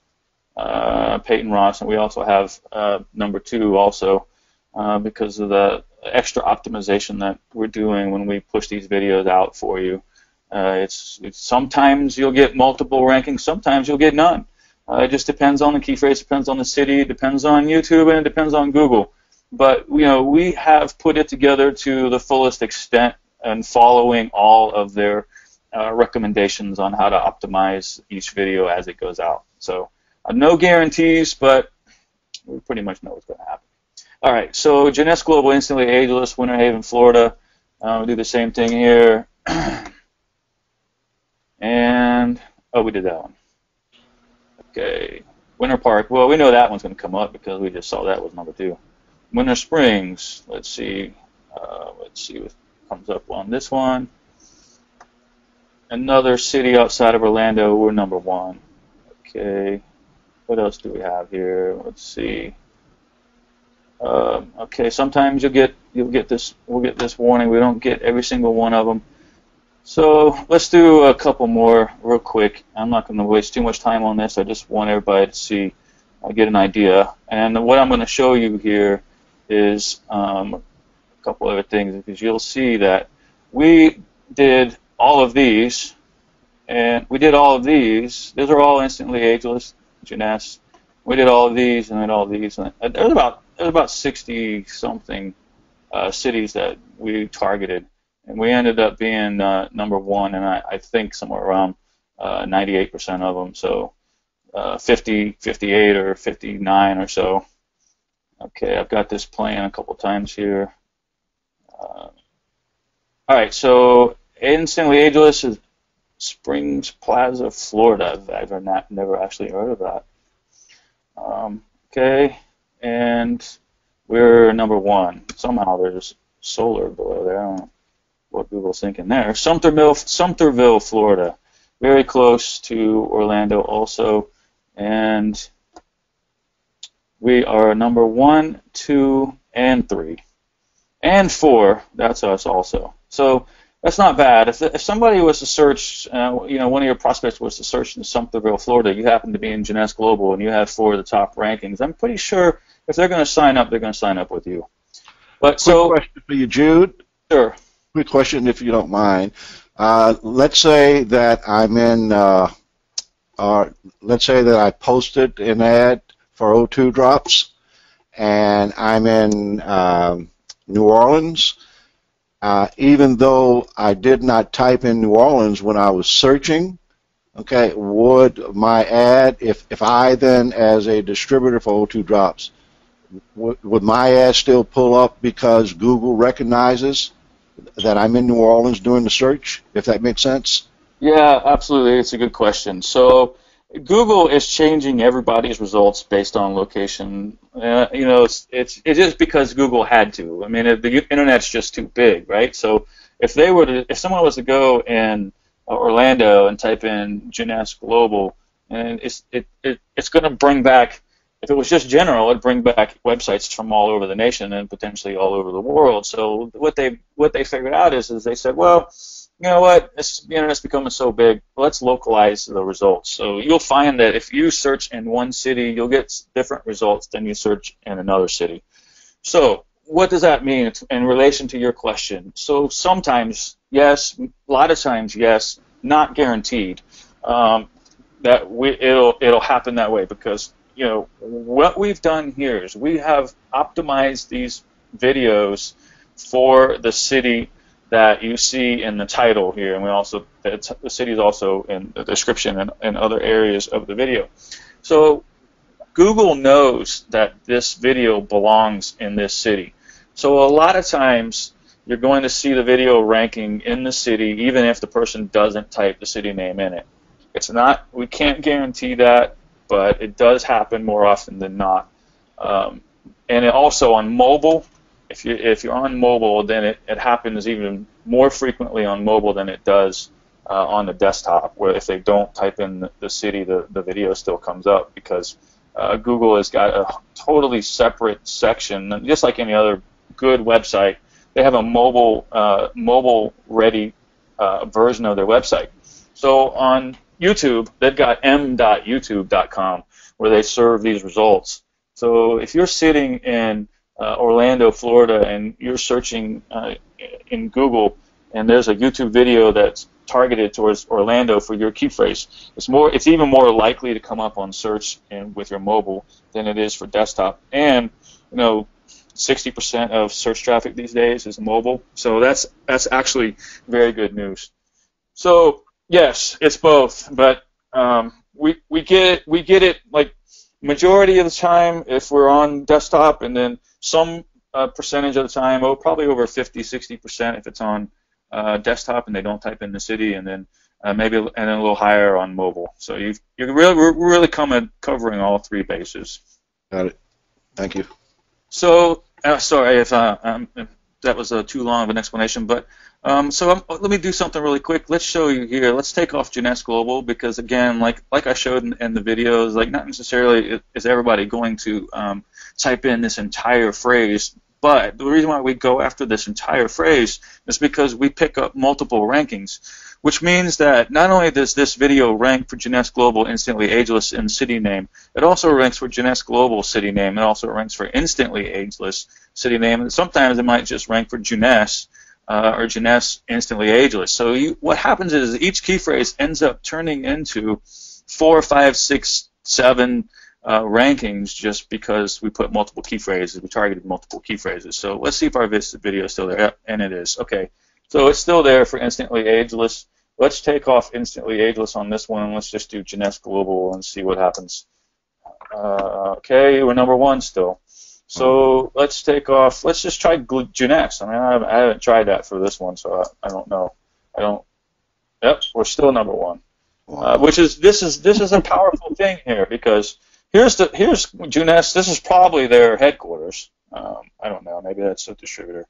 uh, Peyton Ross, and we also have uh, number two also uh, because of the extra optimization that we're doing when we push these videos out for you. Uh, it's, it's sometimes you'll get multiple rankings, sometimes you'll get none. Uh, it just depends on the key phrase, depends on the city, depends on YouTube, and it depends on Google. But you know, we have put it together to the fullest extent and following all of their uh, recommendations on how to optimize each video as it goes out. So uh, no guarantees, but we pretty much know what's going to happen. All right, so Jeunesse Global Instantly Ageless, Winter Haven, Florida. Uh, we'll do the same thing here. and, oh, we did that one. Okay, Winter Park. Well, we know that one's going to come up because we just saw that was number two. Winter Springs. Let's see. Uh, let's see what comes up on this one. Another city outside of Orlando. We're number one. Okay. What else do we have here? Let's see. Uh, okay. Sometimes you'll get you'll get this we'll get this warning. We don't get every single one of them. So let's do a couple more real quick. I'm not going to waste too much time on this. I just want everybody to see, uh, get an idea. And what I'm going to show you here is um, a couple other things because you'll see that we did all of these, and we did all of these. These are all instantly ageless, Jeunesse. We did all of these and then all of these. And there's about there's about 60 something uh, cities that we targeted, and we ended up being uh, number one, and I, I think somewhere around uh, 98% of them. So uh, 50, 58 or 59 or so Okay, I've got this playing a couple times here. Uh, all right, so Instantly Ageless is Springs Plaza, Florida. I've never actually heard of that. Um, okay, and we're number one. Somehow there's solar below there. I don't know what Google's thinking there. Sumterville, Sumterville, Florida. Very close to Orlando also. And we are number one, two, and three. And four, that's us also. So that's not bad. If, if somebody was to search, uh, you know, one of your prospects was to search in Sumterville, Florida, you happen to be in Jeunesse Global and you have four of the top rankings, I'm pretty sure if they're going to sign up, they're going to sign up with you. But Quick so, question for you, Jude. Sure. Quick question, if you don't mind. Uh, let's say that I'm in, uh, uh, let's say that I posted an ad for O2 drops, and I'm in um, New Orleans. Uh, even though I did not type in New Orleans when I was searching, okay, would my ad, if, if I then, as a distributor for O2 drops, would, my ad still pull up because Google recognizes that I'm in New Orleans doing the search, if that makes sense? Yeah, absolutely. It's a good question. So Google is changing everybody's results based on location. Uh, you know, it's, it's it's just because Google had to. I mean, the internet's just too big, right? So if they were to, if someone was to go in Orlando and type in Jeunesse Global, and it's it, it it's going to bring back. If it was just general, it'd bring back websites from all over the nation and potentially all over the world. So what they what they figured out is is they said, well you know what, this, the internet's becoming so big, let's localize the results. So you'll find that if you search in one city, you'll get different results than you search in another city. So what does that mean in relation to your question? So sometimes, yes, a lot of times, yes, not guaranteed. Um, that we, it'll it'll happen that way because you know what we've done here is we have optimized these videos for the city that you see in the title here, and we also the city is also in the description and, and other areas of the video. So Google knows that this video belongs in this city. So a lot of times you're going to see the video ranking in the city even if the person doesn't type the city name in it. It's not we can't guarantee that, but it does happen more often than not. Um, and also on mobile, if you if you're on mobile, then it, it happens even more frequently on mobile than it does uh, on the desktop. Where if they don't type in the, city, the, the video still comes up because uh, Google has got a totally separate section, just like any other good website. They have a mobile uh, mobile ready uh, version of their website. So on YouTube, they've got m.youtube.com where they serve these results. So if you're sitting in uh, Orlando, Florida, and you're searching uh, in Google, and there's a YouTube video that's targeted towards Orlando for your key phrase, it's more, it's even more likely to come up on search and with your mobile than it is for desktop. And you know, 60% of search traffic these days is mobile, so that's that's actually very good news. So yes, it's both, but um, we we get it we get it like majority of the time if we're on desktop, and then some uh, percentage of the time, oh, probably over 50, 60 percent if it's on uh, desktop and they don't type in the city, and then uh, maybe and then a little higher on mobile. So you you're really we're really coming covering all three bases. Got it. Thank you. So uh, sorry if, uh, um, if that was uh, too long of an explanation, but um, so um, let me do something really quick. Let's show you here. Let's take off Jeunesse Global because again, like like I showed in, in the videos, like not necessarily is everybody going to um, type in this entire phrase, but the reason why we go after this entire phrase is because we pick up multiple rankings, which means that not only does this video rank for Jeunesse Global Instantly Ageless in city name, it also ranks for Jeunesse Global city name. It also ranks for Instantly Ageless city name, and sometimes it might just rank for Jeunesse uh, or Jeunesse instantly ageless. So you, what happens is each key phrase ends up turning into four, five, six, seven uh, rankings just because we put multiple key phrases, we targeted multiple key phrases. So let's see if our video is still there. Yep, and it is. Okay. So it's still there for instantly ageless. Let's take off instantly ageless on this one. Let's just do Jeunesse Global and see what happens. Uh, okay, we're number one still. So let's take off. Let's just try Jeunesse. I mean, I haven't, I haven't, tried that for this one, so I, I, don't know. I don't. Yep, we're still number one. Uh, which is this is this is a powerful thing here because here's the here's Jeunesse. This is probably their headquarters. Um, I don't know. Maybe that's a distributor.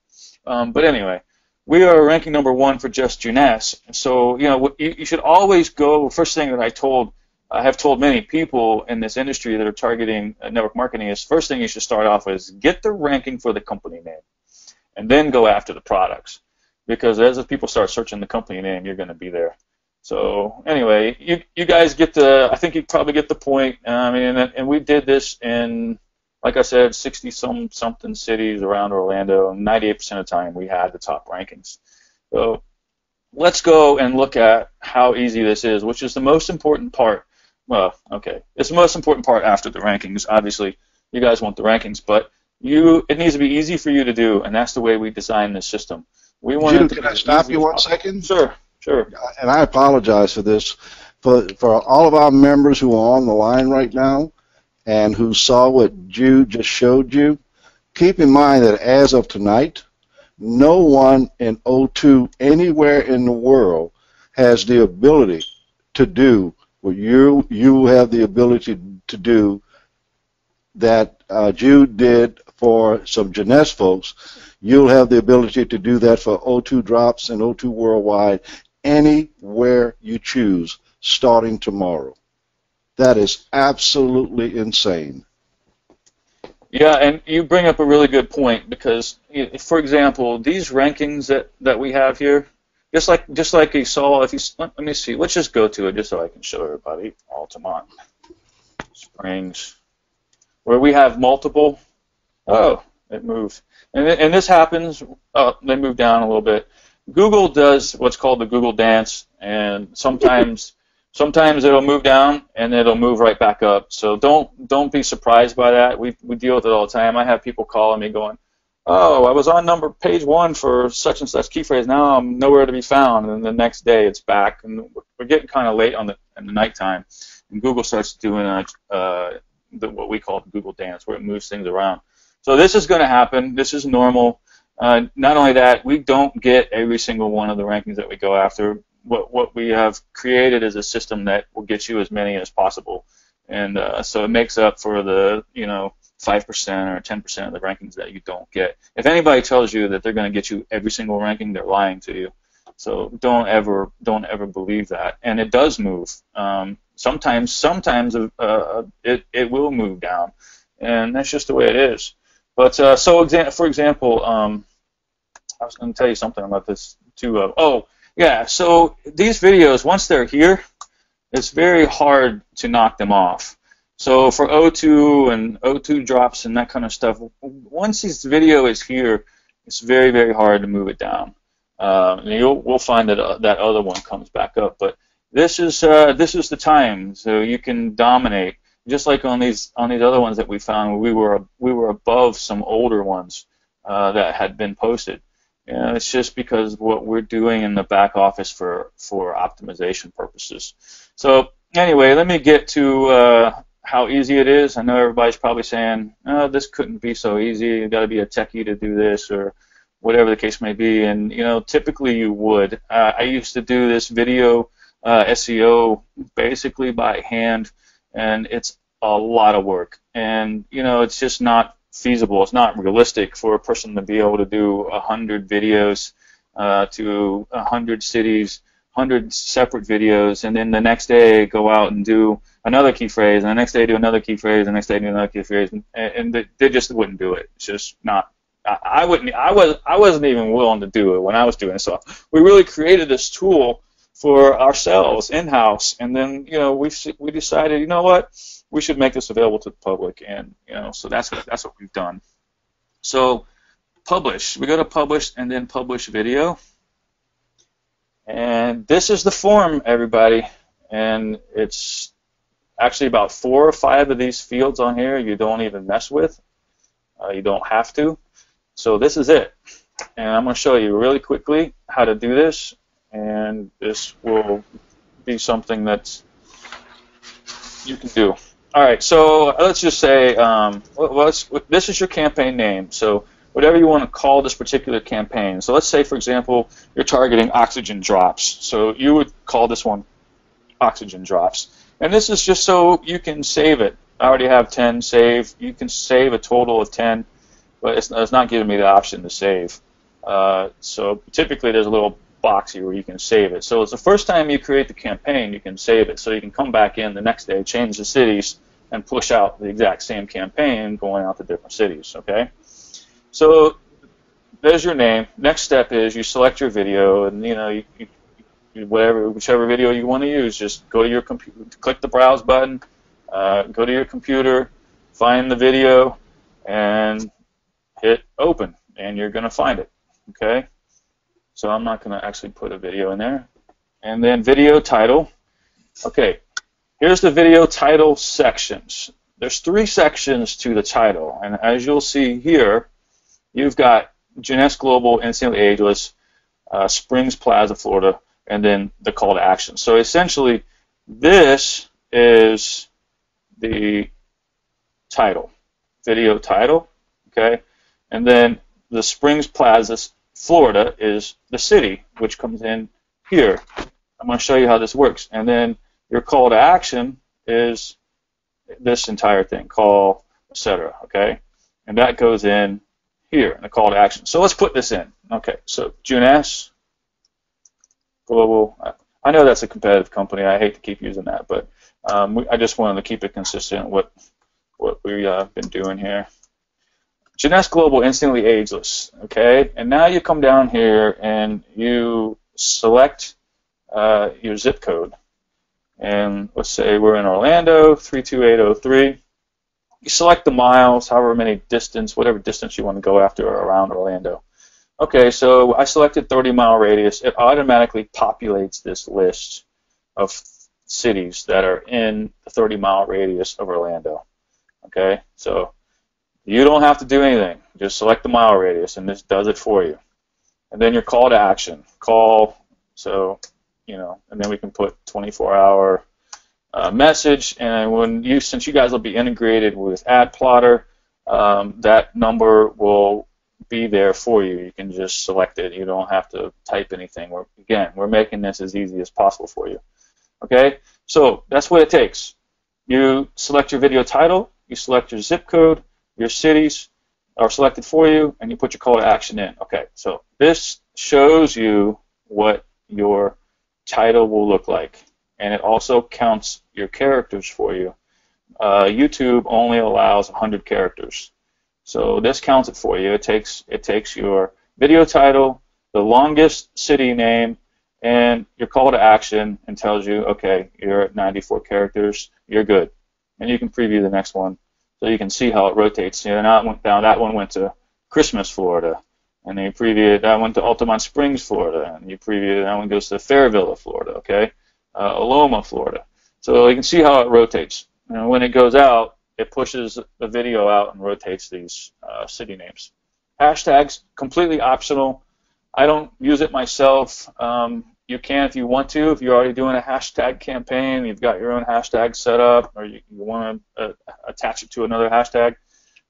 Um, but anyway, we are ranking number one for just Jeunesse. So you know you, should always go. First thing that I told I have told many people in this industry that are targeting uh, network marketing is first thing you should start off with is get the ranking for the company name, and then go after the products. Because as people start searching the company name, you're going to be there. So anyway, you you guys get the I think you probably get the point. I mean, and we did this in like I said, 60 some something cities around Orlando, 98% of the time we had the top rankings. So let's go and look at how easy this is, which is the most important part well, okay. It's the most important part after the rankings. Obviously, you guys want the rankings, but you it needs to be easy for you to do, and that's the way we design this system. We want Jude, can I stop you one second? Sure, sure. And I apologize for this. For for all of our members who are on the line right now and who saw what Jude just showed you, keep in mind that as of tonight, no one in O2 anywhere in the world has the ability to do what you you have the ability to do that uh, Jude did for some Jeunesse folks, you'll have the ability to do that for O2 Drops and O2 Worldwide anywhere you choose starting tomorrow. That is absolutely insane. Yeah, and you bring up a really good point because, for example, these rankings that, that we have here, just like just like you saw, if you let, let me see, let's just go to it just so I can show everybody Altamonte Springs, where we have multiple. Oh, it moved, and and this happens. Oh, they move down a little bit. Google does what's called the Google dance, and sometimes sometimes it'll move down and it'll move right back up. So don't don't be surprised by that. We we deal with it all the time. I have people calling me going, oh, I was on number page one for such and such key phrase. Now I'm nowhere to be found, and the next day it's back, and we're getting kind of late on the in the nighttime, and Google starts doing a, uh, the, what we call the Google dance, where it moves things around. So this is going to happen. This is normal. Uh, not only that, we don't get every single one of the rankings that we go after. What what we have created is a system that will get you as many as possible, and uh, so it makes up for the you know 5% or 10% of the rankings that you don't get. If anybody tells you that they're going to get you every single ranking, they're lying to you. So don't ever don't ever believe that. And it does move. Um, sometimes sometimes uh, uh, it it will move down, and that's just the way it is. But uh, so exa- for example, um, I was going to tell you something about this too. Uh, oh yeah, so these videos once they're here, it's very hard to knock them off. So for O2 and O2 drops and that kind of stuff, once this video is here, it's very, very hard to move it down. Uh, you'll, we'll find that uh, that other one comes back up, but this is uh, this is the time, so you can dominate. Just like on these on these other ones that we found, we were we were above some older ones uh, that had been posted. Know, it's just because what we're doing in the back office for for optimization purposes. So anyway, let me get to uh, how easy it is. I know everybody's probably saying, oh, this couldn't be so easy. You've got to be a techie to do this or whatever the case may be. And, you know, typically you would. Uh, I used to do this video uh, SEO basically by hand, and it's a lot of work. And, you know, it's just not feasible. It's not realistic for a person to be able to do 100 videos uh, to 100 cities, 100 separate videos, and then the next day go out and do another key phrase, and the next day do another key phrase, and the next day do another key phrase, and, and they just wouldn't do it. It's just not. I wouldn't. I was. I wasn't even willing to do it when I was doing it. So we really created this tool for ourselves in house, and then you know we we decided, you know what, we should make this available to the public, and you know so that's what that's what we've done. So publish. We go to publish and then publish video. And this is the form, everybody. And it's actually about four or five of these fields on here you don't even mess with. Uh, you don't have to. So this is it. And I'm going to show you really quickly how to do this. And this will be something that you can do. All right, so let's just say um, this is your campaign name. So whatever you want to call this particular campaign. So let's say, for example, you're targeting oxygen drops. So you would call this one oxygen drops. And this is just so you can save it. I already have 10 saved. You can save a total of 10, but it's, it's not giving me the option to save. Uh, so typically there's a little box here where you can save it. So it's the first time you create the campaign, you can save it. So you can come back in the next day, change the cities, and push out the exact same campaign going out to different cities. Okay. So there's your name. Next step is you select your video, and you know you, you whatever whichever video you want to use. Just go to your computer, click the browse button, uh, go to your computer, find the video, and hit open, and you're going to find it. Okay. So I'm not going to actually put a video in there. And then video title. Okay. Here's the video title sections. There's three sections to the title, and as you'll see here, you've got Jeunesse Global, Instantly Ageless, uh, Springs Plaza, Florida, and then the call to action. So essentially, this is the title, video title, okay? And then the Springs Plaza, Florida is the city, which comes in here. I'm going to show you how this works. And then your call to action is this entire thing, call, etc. Okay, and that goes in here in the call to action. So let's put this in. Okay, so Jeunesse global. I know that's a competitive company. I hate to keep using that, but um, we, I just wanted to keep it consistent with what we've uh, been doing here. Jeunesse Global Instantly Ageless, okay? And now you come down here and you select uh, your zip code. And let's say we're in Orlando, 32803. You select the miles, however many distance, whatever distance you want to go after around Orlando. Okay, so I selected 30 mile radius. It automatically populates this list of cities that are in the 30 mile radius of Orlando. Okay, so You don't have to do anything. Just select the mile radius, and this does it for you. And then your call to action. Call, so, you know, and then we can put 24-hour uh, message. And when you, since you guys will be integrated with AdPlotter, um, that number will be there for you. You can just select it. You don't have to type anything. We're, again, we're making this as easy as possible for you. Okay, so that's what it takes. You select your video title, you select your zip code, your cities are selected for you, and you put your call to action in. Okay, so this shows you what your title will look like, and it also counts your characters for you. Uh, YouTube only allows 100 characters. So this counts it for you. It takes it takes your video title, the longest city name, and your call to action and tells you, okay, you're at 94 characters, you're good. And you can preview the next one so you can see how it rotates. You know, now, went, now that one went to Christmas, Florida, and then you preview that went to Altamonte Springs, Florida, and you preview that one goes to Fairville, Florida, okay, uh, Aloma, Florida. So you can see how it rotates. And when it goes out, it pushes the video out and rotates these uh, city names. Hashtags, completely optional. I don't use it myself. Um, you can if you want to. If you're already doing a hashtag campaign, you've got your own hashtag set up, or you, you want to uh, attach it to another hashtag,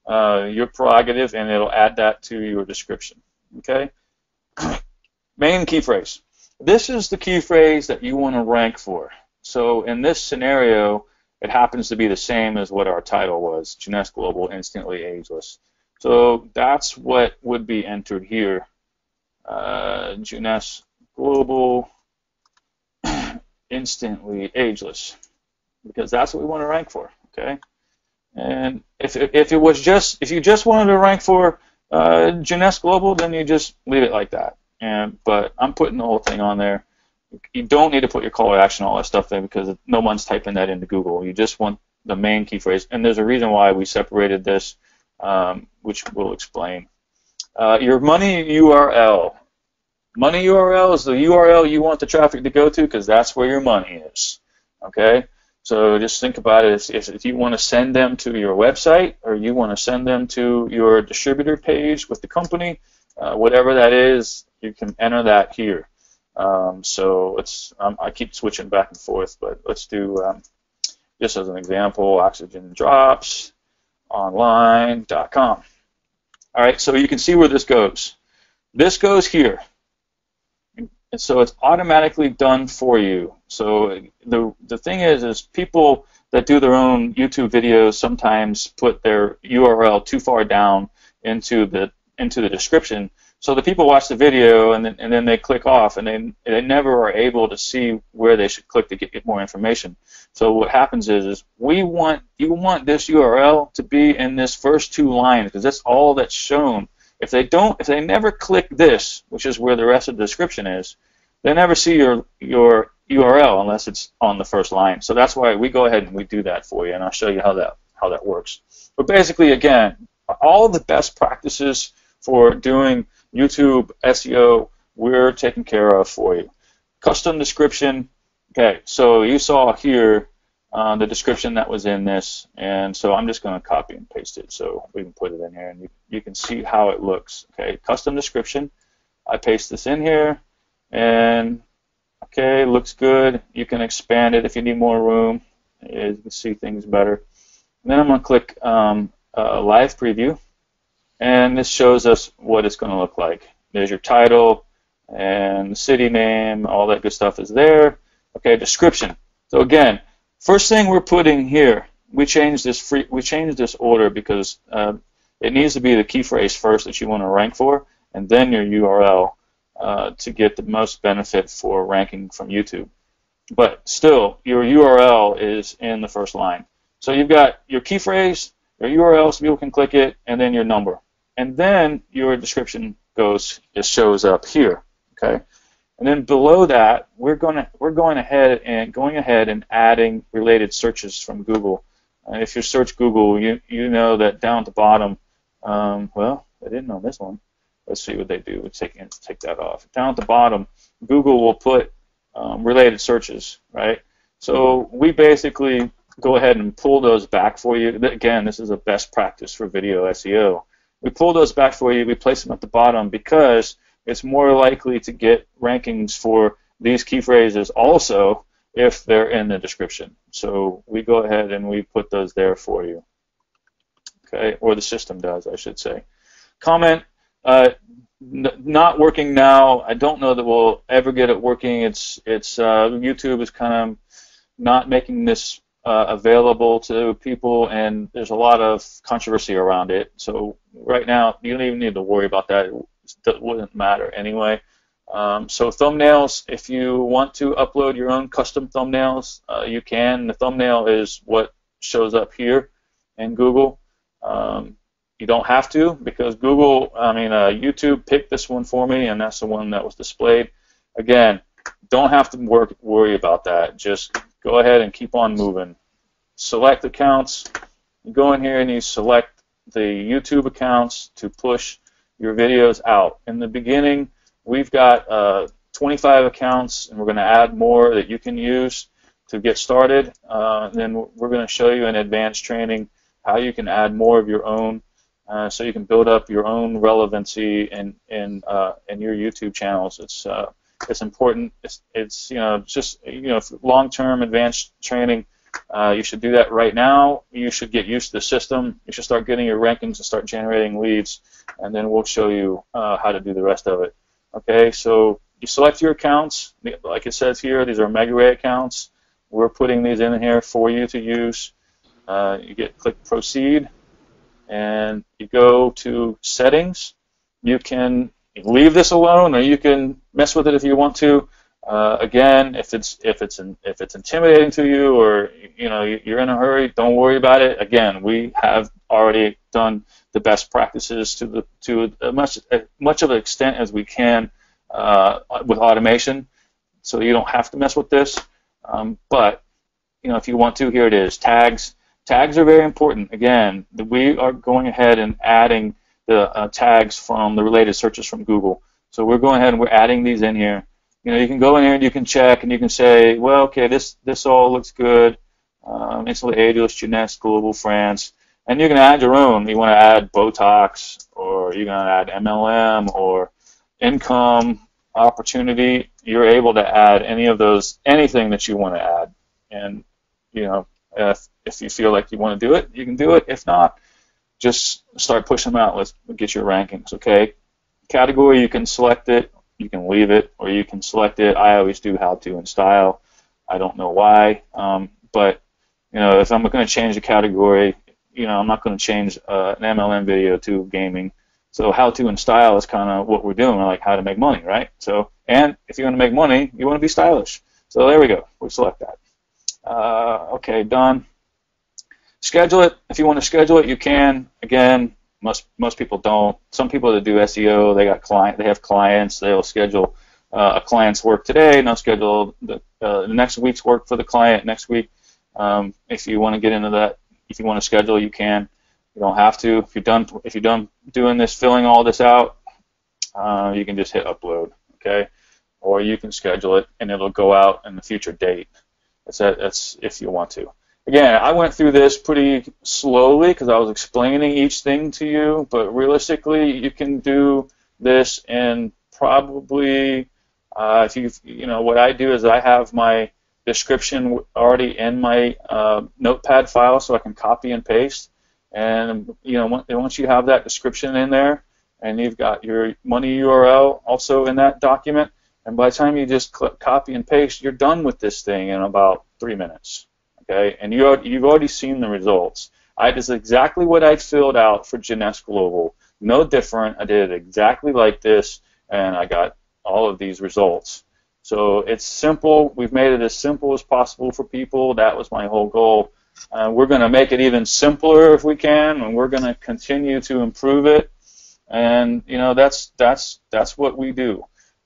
uh, your prerogative, and it'll add that to your description. Okay. Main key phrase. This is the key phrase that you want to rank for. So in this scenario, it happens to be the same as what our title was, Jeunesse Global Instantly Ageless. So that's what would be entered here. Uh, Global Instantly Ageless. Because that's what we want to rank for, okay? And if, if it was just, if you just wanted to rank for uh, Global, then you just leave it like that. And But I'm putting the whole thing on there you don't need to put your call to action all that stuff there because no one's typing that into Google. You just want the main key phrase, and there's a reason why we separated this, um, which we'll explain. Uh, your money URL. Money URL is the URL you want the traffic to go to because that's where your money is. Okay, so just think about it. If, if you want to send them to your website or you want to send them to your distributor page with the company, uh, whatever that is, you can enter that here. Um, so let's, um, I keep switching back and forth, but let's do, um, just as an example, oxygen drops online.com. All right, so you can see where this goes. This goes here. And so it's automatically done for you. So the, the thing is, is people that do their own YouTube videos sometimes put their URL too far down into the into the description so the people watch the video and then, and then they click off and they, they never are able to see where they should click to get, get more information. So what happens is, is we want you want this URL to be in this first two lines because that's all that's shown. If they don't, if they never click this, which is where the rest of the description is, they never see your your URL unless it's on the first line. So that's why we go ahead and we do that for you, and I'll show you how that how that works. But basically, again, all the best practices for doing YouTube SEO, we're taking care of for you. Custom description, okay, so you saw here uh, the description that was in this, and so I'm just going to copy and paste it so we can put it in here, and you, you can see how it looks. Okay, custom description. I paste this in here, and okay, looks good. You can expand it if you need more room. You can see things better. And then I'm going to click um, uh, Live Preview and this shows us what it's going to look like. There's your title and the city name, all that good stuff is there. Okay, description. So again, first thing we're putting here, we change this free, we change this order because uh, it needs to be the key phrase first that you want to rank for, and then your URL uh, to get the most benefit for ranking from YouTube. But still, your URL is in the first line. So you've got your key phrase, your URL so people can click it, and then your number and then your description goes it shows up here. Okay, and then below that we're going to we're going ahead and going ahead and adding related searches from Google. Uh, if you search Google, you you know that down at the bottom. Um, well, I didn't know this one. Let's see what they do. Let's take take that off. Down at the bottom, Google will put um, related searches, right? So we basically go ahead and pull those back for you. Again, this is a best practice for video SEO. We pull those back for you. We place them at the bottom because it's more likely to get rankings for these key phrases also if they're in the description. So we go ahead and we put those there for you. Okay, or the system does, I should say. Comment, uh, not working now. I don't know that we'll ever get it working. It's it's uh, YouTube is kind of not making this uh, available to people, and there's a lot of controversy around it. So right now, you don't even need to worry about that. It wouldn't matter anyway. Um, so thumbnails, if you want to upload your own custom thumbnails, uh, you can. The thumbnail is what shows up here in Google. Um, you don't have to because Google, I mean, uh, YouTube picked this one for me, and that's the one that was displayed. Again, don't have to work, worry about that. Just go ahead and keep on moving. Select accounts. You go in here and you select the YouTube accounts to push your videos out. In the beginning, we've got uh, 25 accounts, and we're going to add more that you can use to get started. Uh, then we're going to show you in advanced training how you can add more of your own uh, so you can build up your own relevancy in in uh, in your YouTube channels. It's uh, it's important. It's, it's you know just you know long-term advanced training. Uh, you should do that right now. You should get used to the system. You should start getting your rankings and start generating leads, and then we'll show you uh, how to do the rest of it. Okay, so you select your accounts. Like it says here, these are MegaRay accounts. We're putting these in here for you to use. Uh, you get click proceed, and you go to settings. You can leave this alone, or you can mess with it if you want to. Uh, again, if it's if it's in, if it's intimidating to you, or you know you're in a hurry, don't worry about it. Again, we have already done the best practices to the to as much as much of an extent as we can uh, with automation, so you don't have to mess with this. Um, but you know, if you want to, here it is. Tags. Tags are very important. Again, we are going ahead and adding the uh, tags from the related searches from Google. So we're going ahead and we're adding these in here. You know, you can go in here and you can check and you can say, well, okay, this this all looks good. Um, instantly ageless, Jeunesse, Global, France. And you can add your own. You want to add Botox, or going to add MLM, or income, opportunity. You're able to add any of those, anything that you want to add. And, you know, if, if you feel like you want to do it, you can do it. If not, just start pushing them out. Let's get your rankings, okay? Category, you can select it, you can leave it, or you can select it. I always do how to and style. I don't know why, um, but you know, if I'm going to change the category, you know, I'm not going to change uh, an MLM video to gaming. So how to and style is kind of what we're doing, like how to make money, right? So, and if you want to make money, you want to be stylish. So there we go. We select that. Uh, okay, done. Schedule it. If you want to schedule it, you can. Again, most most people don't. Some people that do SEO, they got client, they have clients. They'll schedule uh, a client's work today, and they'll schedule the, uh, the next week's work for the client next week. Um, if you want to get into that, if you want to schedule, you can. You don't have to. If you're done, if you're done doing this, filling all this out, uh, you can just hit upload. Okay, or you can schedule it, and it'll go out in the future date. That's that's if you want to again, I went through this pretty slowly because I was explaining each thing to you, but realistically, you can do this in probably, uh, if you, you know, what I do is I have my description already in my uh, notepad file so I can copy and paste. And, you know, once you have that description in there and you've got your money URL also in that document, and by the time you just click copy and paste, you're done with this thing in about three minutes okay? And you, you've already seen the results. I did exactly what I filled out for Jeunesse Global. No different. I did it exactly like this, and I got all of these results. So it's simple. We've made it as simple as possible for people. That was my whole goal. Uh, we're going to make it even simpler if we can, and we're going to continue to improve it. And you know that's that's that's what we do.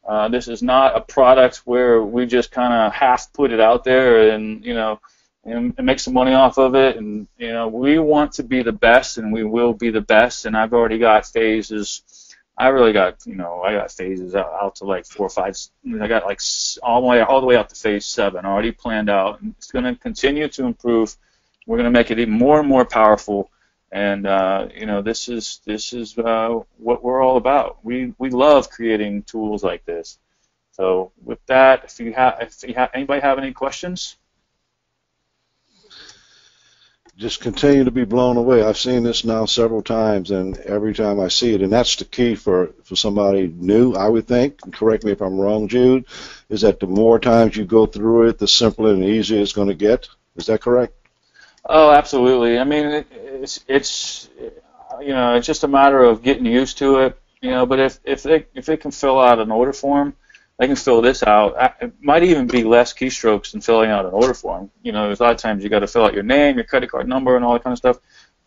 Uh, this is not a product where we just kind of half put it out there and you know and, and make some money off of it. And you know, we want to be the best, and we will be the best. And I've already got phases. I really got, you know, I got phases out, out to like four or five. I got like all the way all the way out to phase seven already planned out, and it's going to continue to improve we're going to make it even more and more powerful. And uh, you know, this is this is uh, what we're all about. We we love creating tools like this. So with that, if you have if you have anybody have any questions? Just continue to be blown away. I've seen this now several times, and every time I see it, and that's the key for, for somebody new, I would think, correct me if I'm wrong, Jude, is that the more times you go through it, the simpler and easier it's going to get. Is that correct? Oh, absolutely. I mean, it, it's, it's, you know, it's just a matter of getting used to it, you know, but if, if, they, if they can fill out an order form, they can fill this out. It might even be less keystrokes than filling out an order form. You know, there's a lot of times you got to fill out your name, your credit card number, and all that kind of stuff.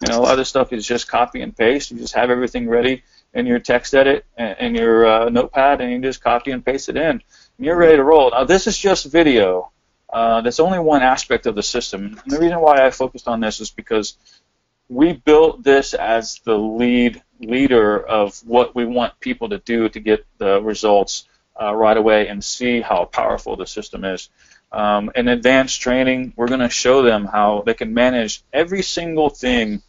You know, a lot of this stuff is just copy and paste. You just have everything ready in your text edit and your uh, notepad, and you just copy and paste it in, and you're ready to roll. Now, this is just video. Uh, that's only one aspect of the system. And the reason why I focused on this is because we built this as the lead leader of what we want people to do to get the results uh, right away and see how powerful the system is. Um, in advanced training, we're going to show them how they can manage every single thing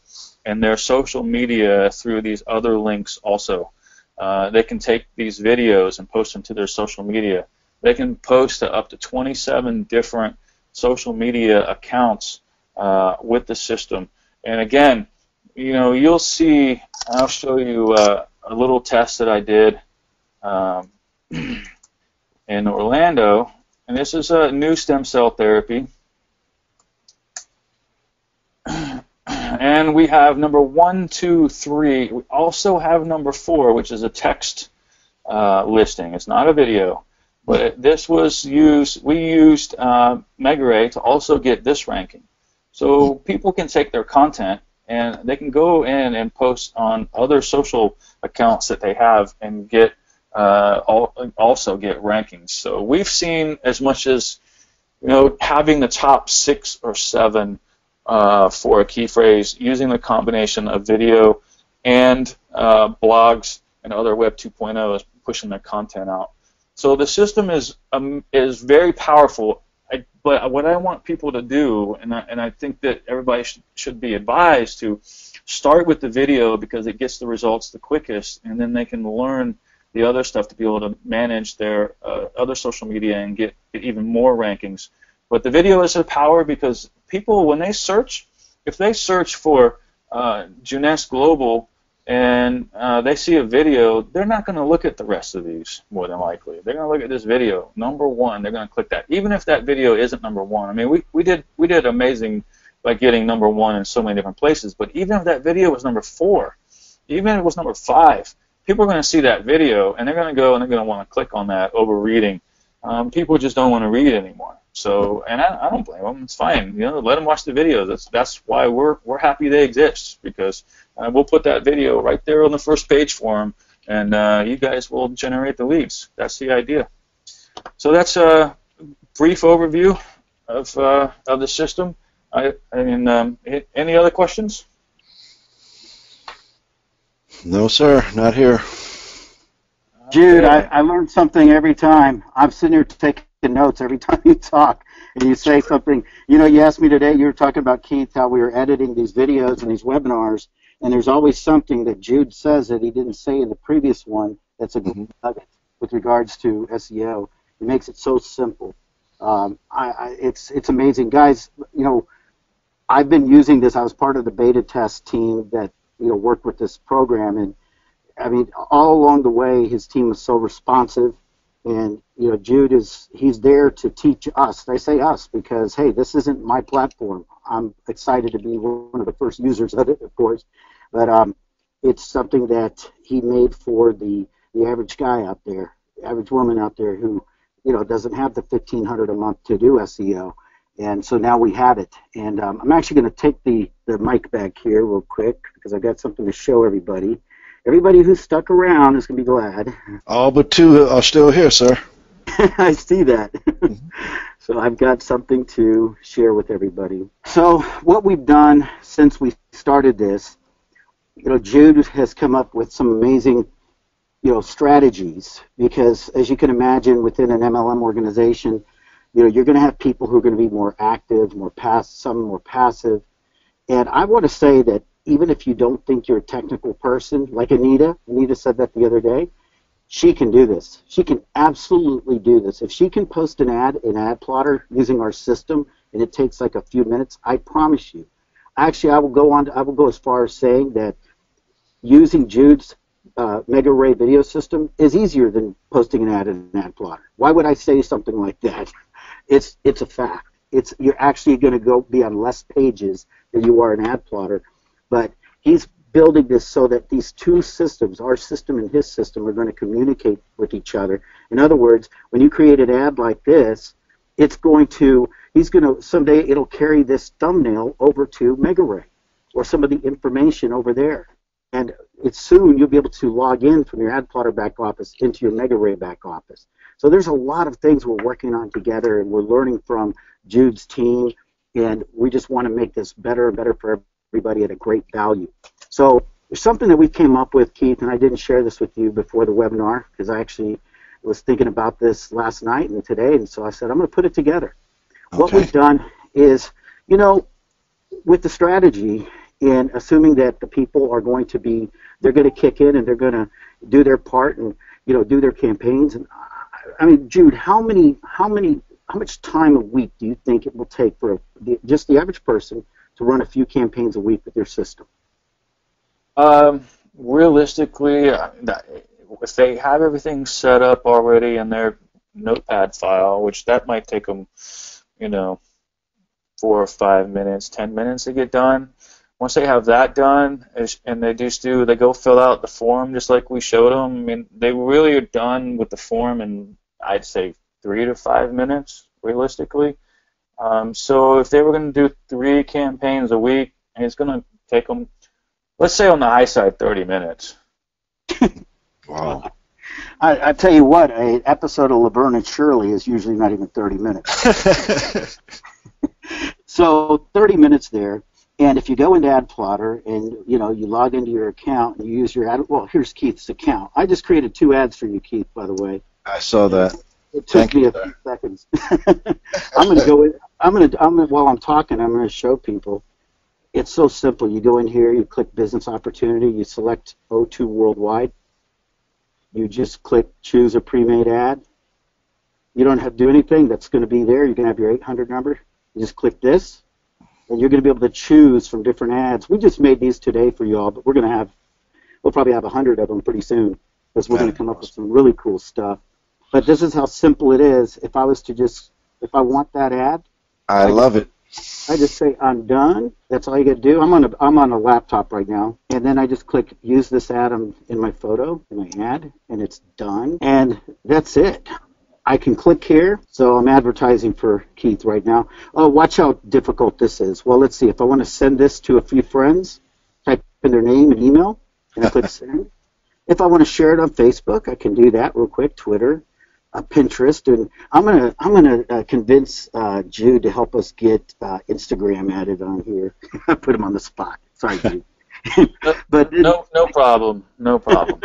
in their social media through these other links also. Uh, they can take these videos and post them to their social media. They can post to up to 27 different social media accounts uh, with the system. And again, you know, you'll see, I'll show you uh, a little test that I did. Um, in Orlando, and this is a new stem cell therapy. And we have number one, two, three. We also have number four, which is a text uh, listing. It's not a video, but it, this was used. We used uh, Megaray to also get this ranking. So people can take their content and they can go in and post on other social accounts that they have and get also get rankings. So we've seen as much as you know having the top six or seven uh, for a key phrase using the combination of video and uh, blogs and other Web 2.0 pushing their content out. So the system is um, is very powerful. I, but what I want people to do, and I, and I think that everybody should, should be advised to start with the video because it gets the results the quickest, and then they can learn the other stuff to be able to manage their uh, other social media and get, even more rankings. But the video is a power because people, when they search, if they search for uh, Jeunesse Global and uh, they see a video, they're not going to look at the rest of these more than likely. They're going to look at this video, number one. They're going to click that, even if that video isn't number one. I mean, we, we did we did amazing by getting number one in so many different places. But even if that video was number four, even if it was number five, people are going to see that video and they're going to go and they're going to want to click on that over reading. Um, people just don't want to read anymore. So, and I, I don't blame them. It's fine. You know, let them watch the video. That's that's why we're we're happy they exist because uh, we'll put that video right there on the first page for them, and uh, you guys will generate the leads. That's the idea. So that's a brief overview of uh, of the system. I, I mean, um, any other questions? No, sir, not here. Jude, I, I learned something every time. I'm sitting here taking notes every time you talk and you say something. You know, you asked me today, you were talking about Keith, how we were editing these videos and these webinars, and there's always something that Jude says that he didn't say in the previous one that's a mm-hmm. nugget with regards to SEO. It makes it so simple. Um, I, I, it's it's amazing, guys. You know, I've been using this. I was part of the beta test team that you know worked with this program. And I mean all along the way his team was so responsive. And you know Jude is he's there to teach us. I say us because hey this isn't my platform. I'm excited to be one of the first users of it of course. But um, it's something that he made for the the average guy out there average woman out there who you know doesn't have the 1500 a month to do SEO and so now we have it. And um, I'm actually going to take the, the mic back here real quick because I've got something to show everybody. Everybody who's stuck around is going to be glad. All but two are still here, sir. I see that. so I've got something to share with everybody. So what we've done since we started this, you know, Jude has come up with some amazing, you know, strategies because as you can imagine within an MLM organization, you know, you're going to have people who are going to be more active, more passive, some more passive, And I want to say that even if you don't think you're a technical person, like Anita, Anita said that the other day, she can do this. She can absolutely do this. If she can post an ad in AdPlotter using our system and it takes like a few minutes, I promise you. Actually, I will go on. To, I will go as far as saying that using Jude's uh, Mega Ray video system is easier than posting an ad in an AdPlotter. Why would I say something like that? It's it's a fact. It's you're actually going to go be on less pages than you are an AdPlotter, but he's building this so that these two systems, our system and his system, are going to communicate with each other. In other words, when you create an ad like this, it's going to he's going to someday it'll carry this thumbnail over to MegaRay or some of the information over there. And it's soon you'll be able to log in from your AdPlotter back office into your MegaRay back office. So there's a lot of things we're working on together and we're learning from Jude's team and we just want to make this better and better for everybody at a great value. So there's something that we came up with, Keith, and I didn't share this with you before the webinar because I actually was thinking about this last night and today, and so I said I'm going to put it together. Okay. What we've done is, you know, with the strategy and assuming that the people are going to be, they're going to kick in and they're going to do their part and you know do their campaigns. And I mean, Jude, how many, how many, how much time a week do you think it will take for a, just the average person to run a few campaigns a week with your system? Um, realistically, uh, if they have everything set up already in their notepad file, which that might take them, you know, four or five minutes, ten minutes to get done. Once they have that done, and they just do, they go fill out the form just like we showed them. I mean, they really are done with the form in, I'd say, three to five minutes, realistically. Um, so if they were going to do three campaigns a week, it's going to take them let's say on the high side, 30 minutes. wow. I, I tell you what, an episode of Laverne and Shirley is usually not even 30 minutes. so 30 minutes there, and if you go into AdPlotter and you know you log into your account and you use your ad, well, here's Keith's account. I just created two ads for you, Keith, by the way. I saw that. It took Thank me a few seconds. I'm going to go in. I'm going to. I'm gonna, while I'm talking, I'm going to show people it's so simple. You go in here, you click business opportunity, you select O2 worldwide. You just click choose a pre-made ad. You don't have to do anything. That's going to be there. You're going to have your 800 number. You just click this, and you're going to be able to choose from different ads. We just made these today for you all, but we're going to have, we'll probably have 100 of them pretty soon because we're going to come up with some really cool stuff. But this is how simple it is. If I was to just, if I want that ad, I, I love it. I just say I'm done. That's all you got to do. I'm on a I'm on a laptop right now, and then I just click use this ad in my photo in my ad, and it's done. And that's it. I can click here, so I'm advertising for Keith right now. Oh, watch how difficult this is. Well, let's see. If I want to send this to a few friends, type in their name and email, and I click send. If I want to share it on Facebook, I can do that real quick. Twitter, uh, Pinterest, and I'm gonna I'm gonna uh, convince uh, Jude to help us get uh, Instagram added on here. I put him on the spot. Sorry, Jude. but no no problem, no problem.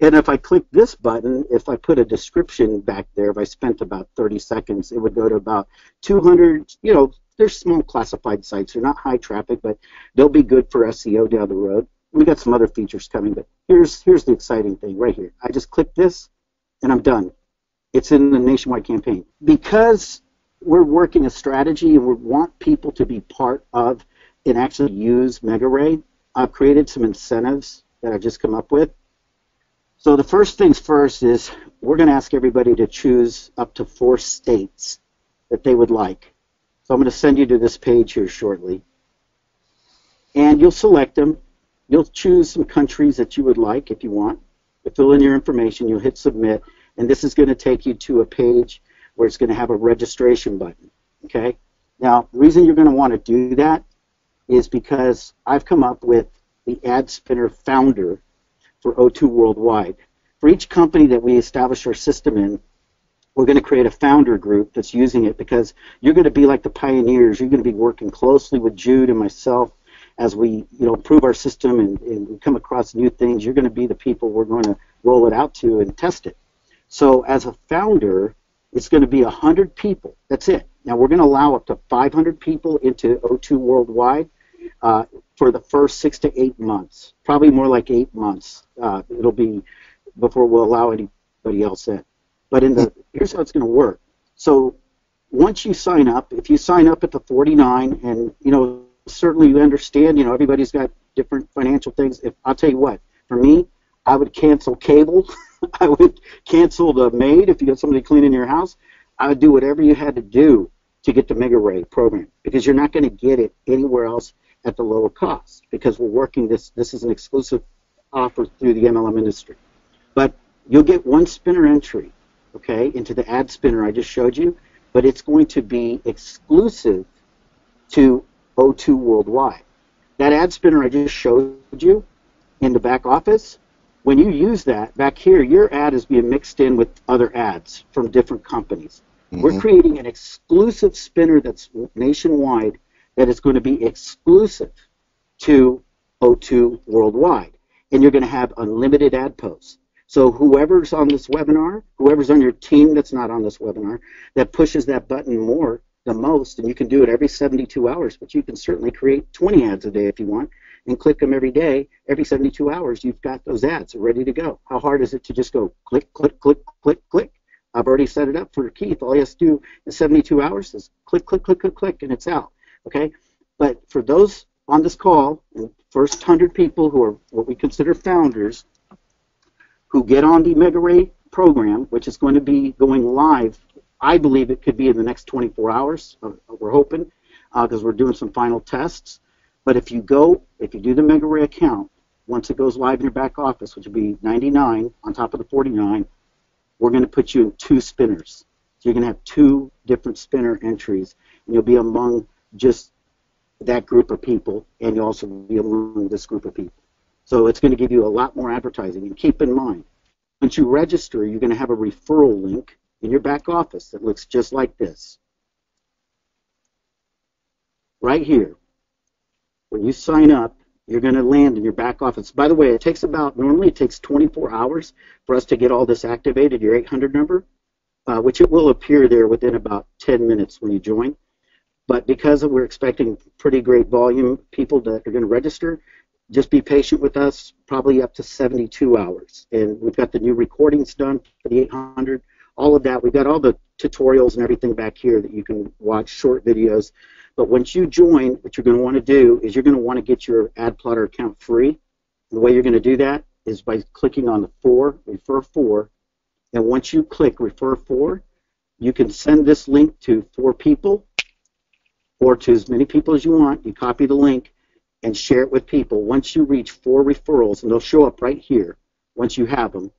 and if I click this button, if I put a description back there, if I spent about 30 seconds, it would go to about 200. You know, they're small classified sites. They're not high traffic, but they'll be good for SEO down the road. We got some other features coming, but here's here's the exciting thing right here. I just click this, and I'm done it's in the nationwide campaign. Because we're working a strategy and we want people to be part of and actually use MegaRay, I've created some incentives that I've just come up with. So the first things first is we're going to ask everybody to choose up to four states that they would like. So I'm going to send you to this page here shortly. And you'll select them. You'll choose some countries that you would like if you want. You fill in your information. You'll hit submit and this is going to take you to a page where it's going to have a registration button. Okay. Now, the reason you're going to want to do that is because I've come up with the Ad Spinner founder for O2 Worldwide. For each company that we establish our system in, we're going to create a founder group that's using it because you're going to be like the pioneers. You're going to be working closely with Jude and myself as we you know improve our system and, and come across new things. You're going to be the people we're going to roll it out to and test it. So as a founder, it's going to be 100 people. That's it. Now we're going to allow up to 500 people into O2 Worldwide. uh, for the first six to eight months, probably more like eight months. Uh, it'll be before we'll allow anybody else in. But in the here's how it's going to work. So once you sign up, if you sign up at the 49, and you know certainly you understand, you know everybody's got different financial things. If I'll tell you what, for me, I would cancel cable. I would cancel the maid if you got somebody cleaning your house. I would do whatever you had to do to get the Mega Ray program because you're not going to get it anywhere else at the lower cost because we're working this. This is an exclusive offer through the MLM industry. But you'll get one spinner entry, okay, into the ad spinner I just showed you, but it's going to be exclusive to O2 Worldwide. That ad spinner I just showed you in the back office, when you use that back here, your ad is being mixed in with other ads from different companies. Mm-hmm. We're creating an exclusive spinner that's nationwide that is going to be exclusive to O2 worldwide. And you're going to have unlimited ad posts. So whoever's on this webinar, whoever's on your team that's not on this webinar, that pushes that button more, the most, and you can do it every 72 hours, but you can certainly create 20 ads a day if you want and click them every day. Every 72 hours, you've got those ads ready to go. How hard is it to just go click, click, click, click, click? I've already set it up for Keith. All he has to do in 72 hours is click, click, click, click, click, and it's out. Okay? But for those on this call, the first 100 people who are what we consider founders, who get on the Mega Ray program, which is going to be going live, I believe it could be in the next 24 hours. Uh, we're hoping because uh, we're doing some final tests. But if you go, if you do the Mega Ray account, once it goes live in your back office, which will be 99 on top of the 49, we're going to put you in two spinners. So you're going to have two different spinner entries, and you'll be among just that group of people, and you'll also be among this group of people. So it's going to give you a lot more advertising. And keep in mind, once you register, you're going to have a referral link in your back office that looks just like this. Right here. When you sign up, you're going to land in your back office. By the way, it takes about, normally it takes 24 hours for us to get all this activated, your 800 number, uh, which it will appear there within about 10 minutes when you join. But because we're expecting pretty great volume people that are going to register, just be patient with us, probably up to 72 hours. And we've got the new recordings done for the 800, all of that. We've got all the tutorials and everything back here that you can watch, short videos but once you join, what you're going to want to do is you're going to want to get your AdPlotter account free. The way you're going to do that is by clicking on the for, refer for, and once you click refer for, you can send this link to four people or to as many people as you want. You copy the link and share it with people. Once you reach four referrals, and they'll show up right here once you have them,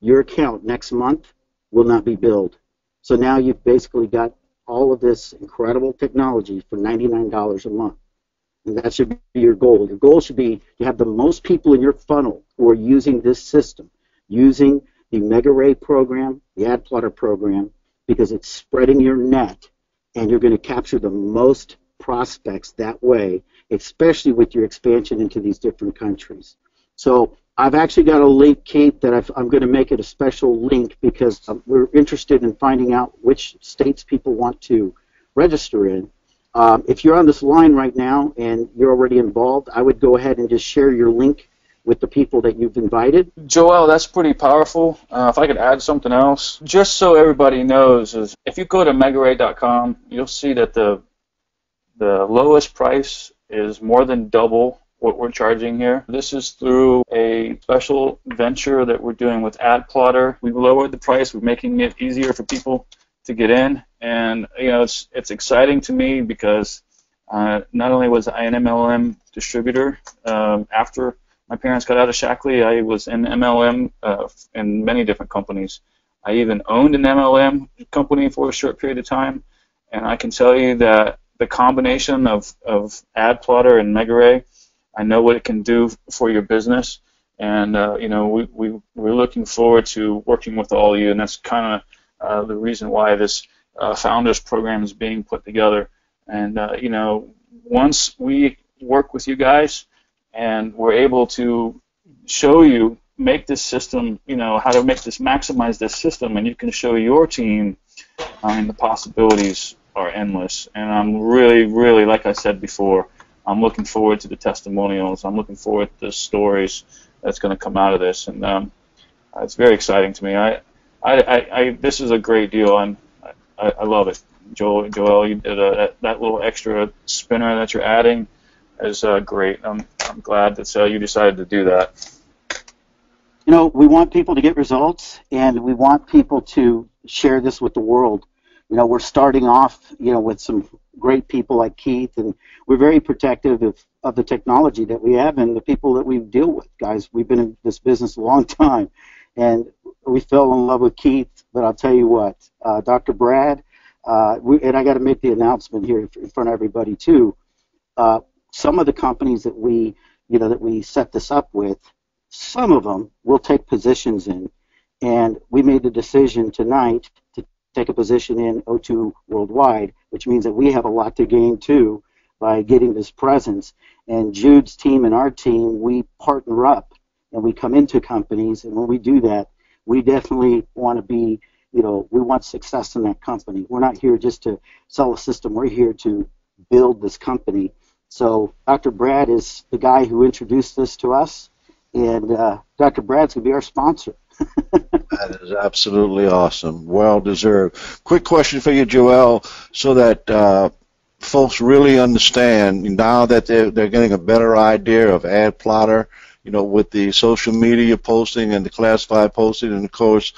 your account next month will not be billed. So now you've basically got all of this incredible technology for $99 a month. And that should be your goal. Your goal should be to have the most people in your funnel who are using this system, using the Mega Ray program, the AdPlotter program, because it's spreading your net and you're going to capture the most prospects that way, especially with your expansion into these different countries. So I've actually got a link, Kate, that i am going to make it a special link because um, we're interested in finding out which states people want to register in. Um, if you're on this line right now and you're already involved, I would go ahead and just share your link with the people that you've invited. Joel, that's pretty powerful. Uh, if I could add something else, just so everybody knows, is if you go to megaray.com, you'll see that the the lowest price is more than double what we're charging here. This is through a special venture that we're doing with AdPlotter. We've lowered the price. We're making it easier for people to get in, and you know it's it's exciting to me because uh, not only was I an MLM distributor um, after my parents got out of Shaklee, I was in MLM uh, in many different companies. I even owned an MLM company for a short period of time, and I can tell you that the combination of, of AdPlotter and MegaRay I know what it can do for your business, and uh, you know we, we we're looking forward to working with all of you, and that's kind of uh, the reason why this uh, founders program is being put together. And uh, you know, once we work with you guys, and we're able to show you make this system, you know, how to make this maximize this system, and you can show your team. I mean, the possibilities are endless, and I'm really, really, like I said before, I'm looking forward to the testimonials. I'm looking forward to the stories that's going to come out of this, and um, it's very exciting to me. I, I, I, I this is a great deal. I, I love it. Joel, Joel, you did a, that, that little extra spinner that you're adding is uh, great. I'm, I'm glad that uh, you decided to do that. You know, we want people to get results, and we want people to share this with the world. You know, we're starting off, you know, with some great people like Keith, and we're very protective of, of the technology that we have and the people that we deal with. Guys, we've been in this business a long time, and we fell in love with Keith. But I'll tell you what, uh, Dr. Brad, uh, we, and I got to make the announcement here in front of everybody too. Uh, some of the companies that we, you know, that we set this up with, some of them will take positions in, and we made the decision tonight to take a position in O2 Worldwide, which means that we have a lot to gain too by getting this presence. And Jude's team and our team, we partner up and we come into companies, and when we do that, we definitely want to be, you know, we want success in that company. We're not here just to sell a system. We're here to build this company. So Dr. Brad is the guy who introduced this to us, and uh, Dr. Brad's going to be our sponsor. That is absolutely awesome. Well deserved. Quick question for you, Joel, so that uh, folks really understand now that they're, they're getting a better idea of AdPlotter, you know, with the social media posting and the classified posting, and of course,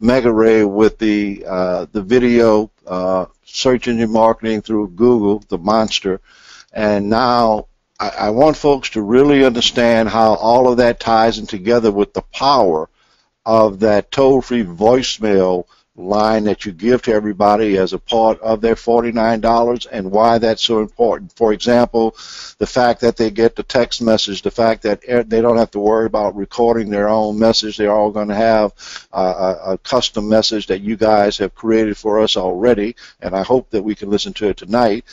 MegaRay with the uh, the video uh, search engine marketing through Google, the monster, and now I, I want folks to really understand how all of that ties in together with the power of that toll-free voicemail line that you give to everybody as a part of their $49 and why that's so important. For example, the fact that they get the text message, the fact that they don't have to worry about recording their own message. They're all going to have a, a custom message that you guys have created for us already, and I hope that we can listen to it tonight.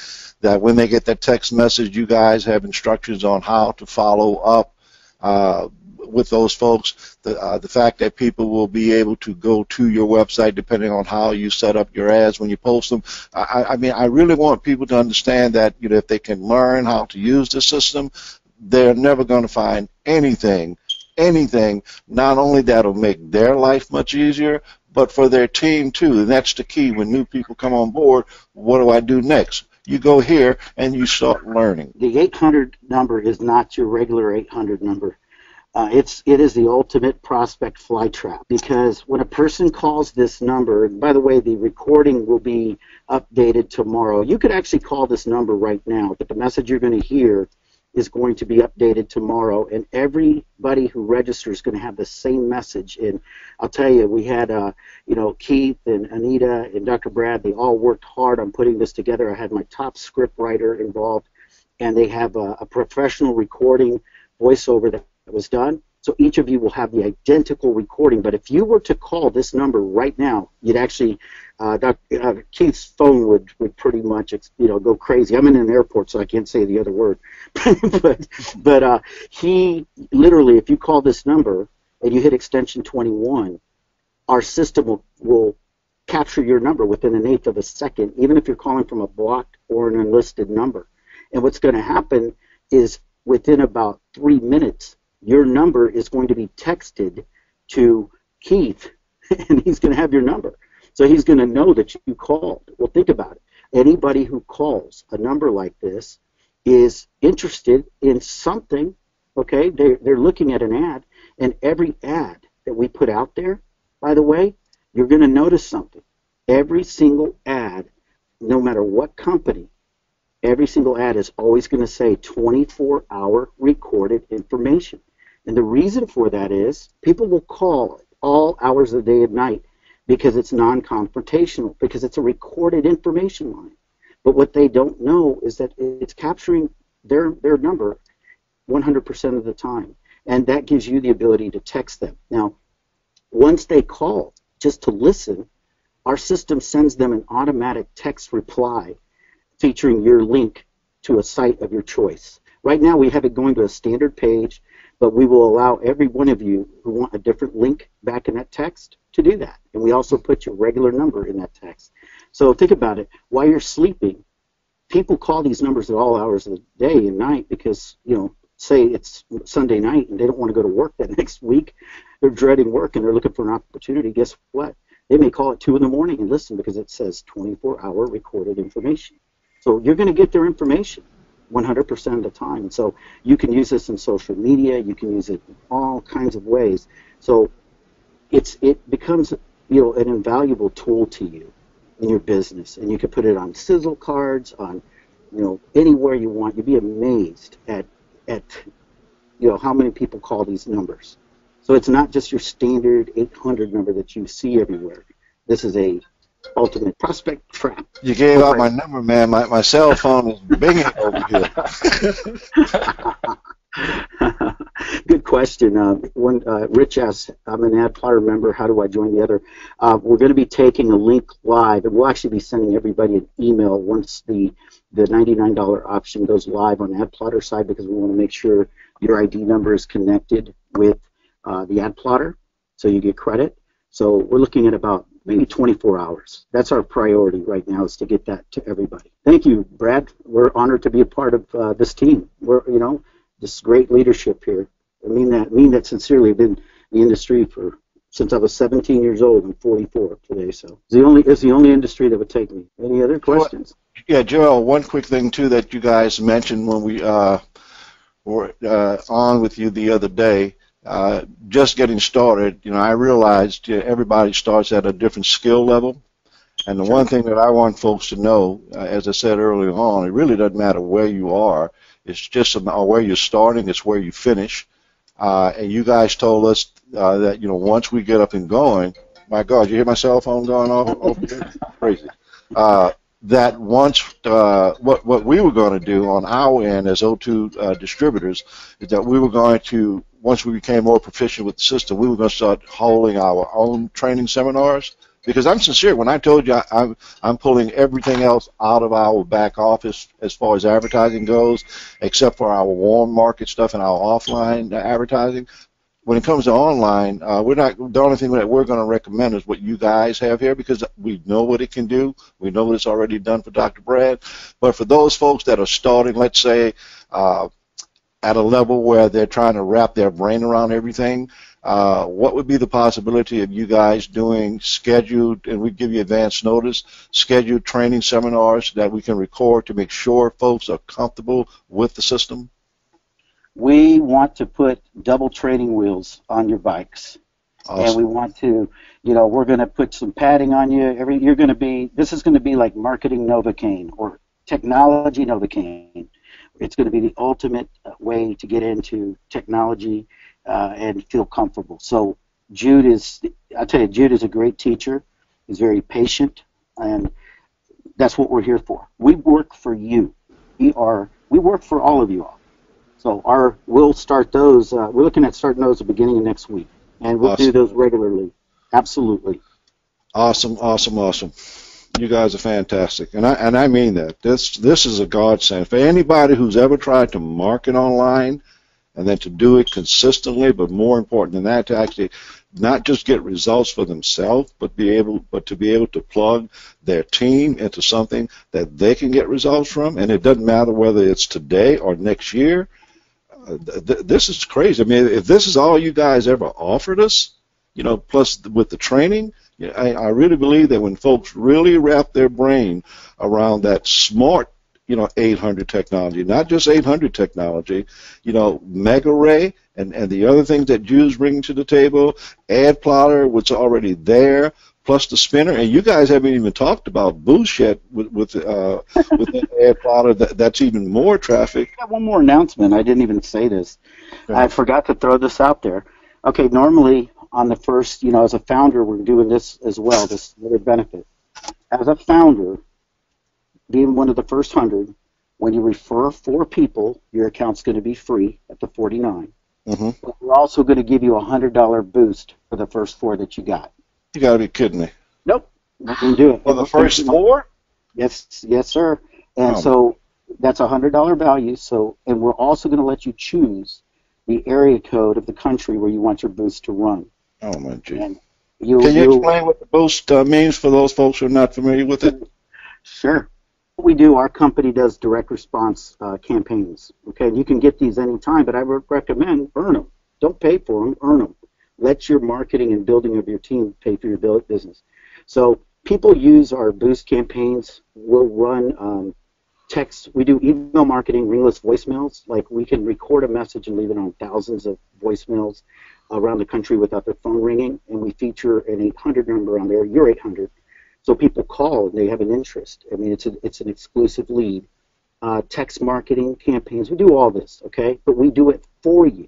That when they get that text message, you guys have instructions on how to follow up uh, with those folks. The, uh, the fact that people will be able to go to your website depending on how you set up your ads when you post them. I, I mean, I really want people to understand that you know if they can learn how to use the system, they're never going to find anything, anything. Not only that'll make their life much easier, but for their team too. And that's the key. When new people come on board, what do I do next? you go here and you start learning. The 800 number is not your regular 800 number. Uh, it's it is the ultimate prospect fly trap because when a person calls this number, by the way, the recording will be updated tomorrow. You could actually call this number right now, but the message you're going to hear is going to be updated tomorrow, and everybody who registers is going to have the same message. And I'll tell you, we had uh, you know Keith and Anita and Dr. Brad. They all worked hard on putting this together. I had my top script writer involved, and they have a, a professional recording voiceover that that was done. So each of you will have the identical recording. But if you were to call this number right now, you'd actually, uh, Dr., uh, Keith's phone would, would pretty much, you know, go crazy. I'm in an airport, so I can't say the other word. but but uh, he literally, if you call this number and you hit extension 21, our system will, will capture your number within an eighth of a second, even if you're calling from a blocked or an enlisted number. And what's going to happen is within about three minutes, your number is going to be texted to Keith, and he's going to have your number. So he's going to know that you called. Well, think about it. Anybody who calls a number like this is interested in something, okay? They're, they're looking at an ad, and every ad that we put out there, by the way, you're going to notice something. Every single ad, no matter what company, every single ad is always going to say 24 hour recorded information. And the reason for that is people will call all hours of the day and night because it's non-confrontational, because it's a recorded information line. But what they don't know is that it's capturing their, their number 100% of the time. And that gives you the ability to text them. Now, once they call just to listen, our system sends them an automatic text reply featuring your link to a site of your choice. Right now, we have it going to a standard page but we will allow every one of you who want a different link back in that text to do that. And we also put your regular number in that text. So think about it. While you're sleeping, people call these numbers at all hours of the day and night because you know say it's Sunday night and they don't want to go to work that next week. They're dreading work and they're looking for an opportunity. Guess what? They may call at two in the morning and listen because it says 24-hour recorded information. So you're going to get their information 100% of the time. So you can use this in social media. You can use it in all kinds of ways. So it's it becomes you know an invaluable tool to you in your business, and you can put it on sizzle cards, on you know anywhere you want. You'd be amazed at at you know how many people call these numbers. So it's not just your standard 800 number that you see everywhere. This is a ultimate prospect trap. You gave out my number, man. My, my cell phone is binging over here. Good question. Uh, one, uh, Rich asks, I'm an AdPlotter member. How do I join the other? Uh, we're going to be taking a link live, and we'll actually be sending everybody an email once the the $99 option goes live on AdPlotter side because we want to make sure your ID number is connected with uh, the AdPlotter so you get credit. So we're looking at about maybe 24 hours. That's our priority right now is to get that to everybody. Thank you, Brad. We're honored to be a part of uh, this team. We're, you know, this great leadership here. I mean that, I mean that sincerely. I've been in the industry for since I was 17 years old. I'm 44 today, so it's the only it's the only industry that would take me. Any other questions? Yeah, Joel. One quick thing too that you guys mentioned when we uh, were uh, on with you the other day uh, just getting started, you know, I realized you know, everybody starts at a different skill level. And the one thing that I want folks to know, uh, as I said earlier on, it really doesn't matter where you are. It's just about where you're starting. It's where you finish. Uh, and you guys told us uh, that, you know, once we get up and going, my God, you hear my cell phone going off over here? Crazy. Uh, that once uh, what what we were going to do on our end as O2 uh, distributors is that we were going to once we became more proficient with the system, we were going to start holding our own training seminars. Because I'm sincere, when I told you I, I'm, I'm pulling everything else out of our back office as far as advertising goes, except for our warm market stuff and our offline advertising. When it comes to online, uh, we're not the only thing that we're going to recommend is what you guys have here because we know what it can do. We know what it's already done for Dr. Brad. But for those folks that are starting, let's say, uh, at a level where they're trying to wrap their brain around everything, uh, what would be the possibility of you guys doing scheduled, and we give you advance notice, scheduled training seminars that we can record to make sure folks are comfortable with the system? We want to put double training wheels on your bikes. Awesome. And we want to, you know, we're going to put some padding on you. Every you're going to be. This is going to be like marketing Novocaine or technology Novocaine it's going to be the ultimate way to get into technology uh, and feel comfortable. So Jude is, I tell you, Jude is a great teacher. He's very patient, and that's what we're here for. We work for you. We are. We work for all of you all. So our we'll start those. Uh, we're looking at starting those at the beginning of next week, and we'll awesome. do those regularly. Absolutely. Awesome, awesome, awesome. You guys are fantastic, and I and I mean that. This this is a godsend for anybody who's ever tried to market online, and then to do it consistently. But more important than that, to actually not just get results for themselves, but be able but to be able to plug their team into something that they can get results from. And it doesn't matter whether it's today or next year. Th- this is crazy. I mean, if this is all you guys ever offered us, you know, plus with the training I, I really believe that when folks really wrap their brain around that smart, you know, 800 technology, not just 800 technology, you know, MegaRay and, and the other things that Jude's bring to the table, AdPlotter, what's already there, plus the spinner, and you guys haven't even talked about Boost yet with with uh, with the AdPlotter. That, that's even more traffic. I got one more announcement. I didn't even say this. I forgot to throw this out there. Okay, normally on the first, you know, as a founder, we're doing this as well, this other benefit. As a founder, being one of the first hundred, when you refer four people, your account's going to be free at the 49. Mm-hmm. But we're also going to give you a hundred dollar boost for the first four that you got. You got to be kidding me. Nope, we can do it. For the first four? Yes, yes, sir. And Oh. so that's a hundred dollar value. So, and we're also going to let you choose the area code of the country where you want your boost to run. Oh my gee. You, Can you you explain what the boost uh, means for those folks who are not familiar with it? Sure. we do, our company does direct response uh, campaigns. Okay, you can get these anytime, but I would recommend earn them. Don't pay for them, earn them. Let your marketing and building of your team pay for your business. So people use our boost campaigns. We'll run um, text. We do email marketing, ringless voicemails. Like we can record a message and leave it on thousands of voicemails around the country without their phone ringing, and we feature an 800 number on there, your 800. So people call and they have an interest. I mean, it's a, it's an exclusive lead. Uh, text marketing campaigns. We do all this, okay? But we do it for you.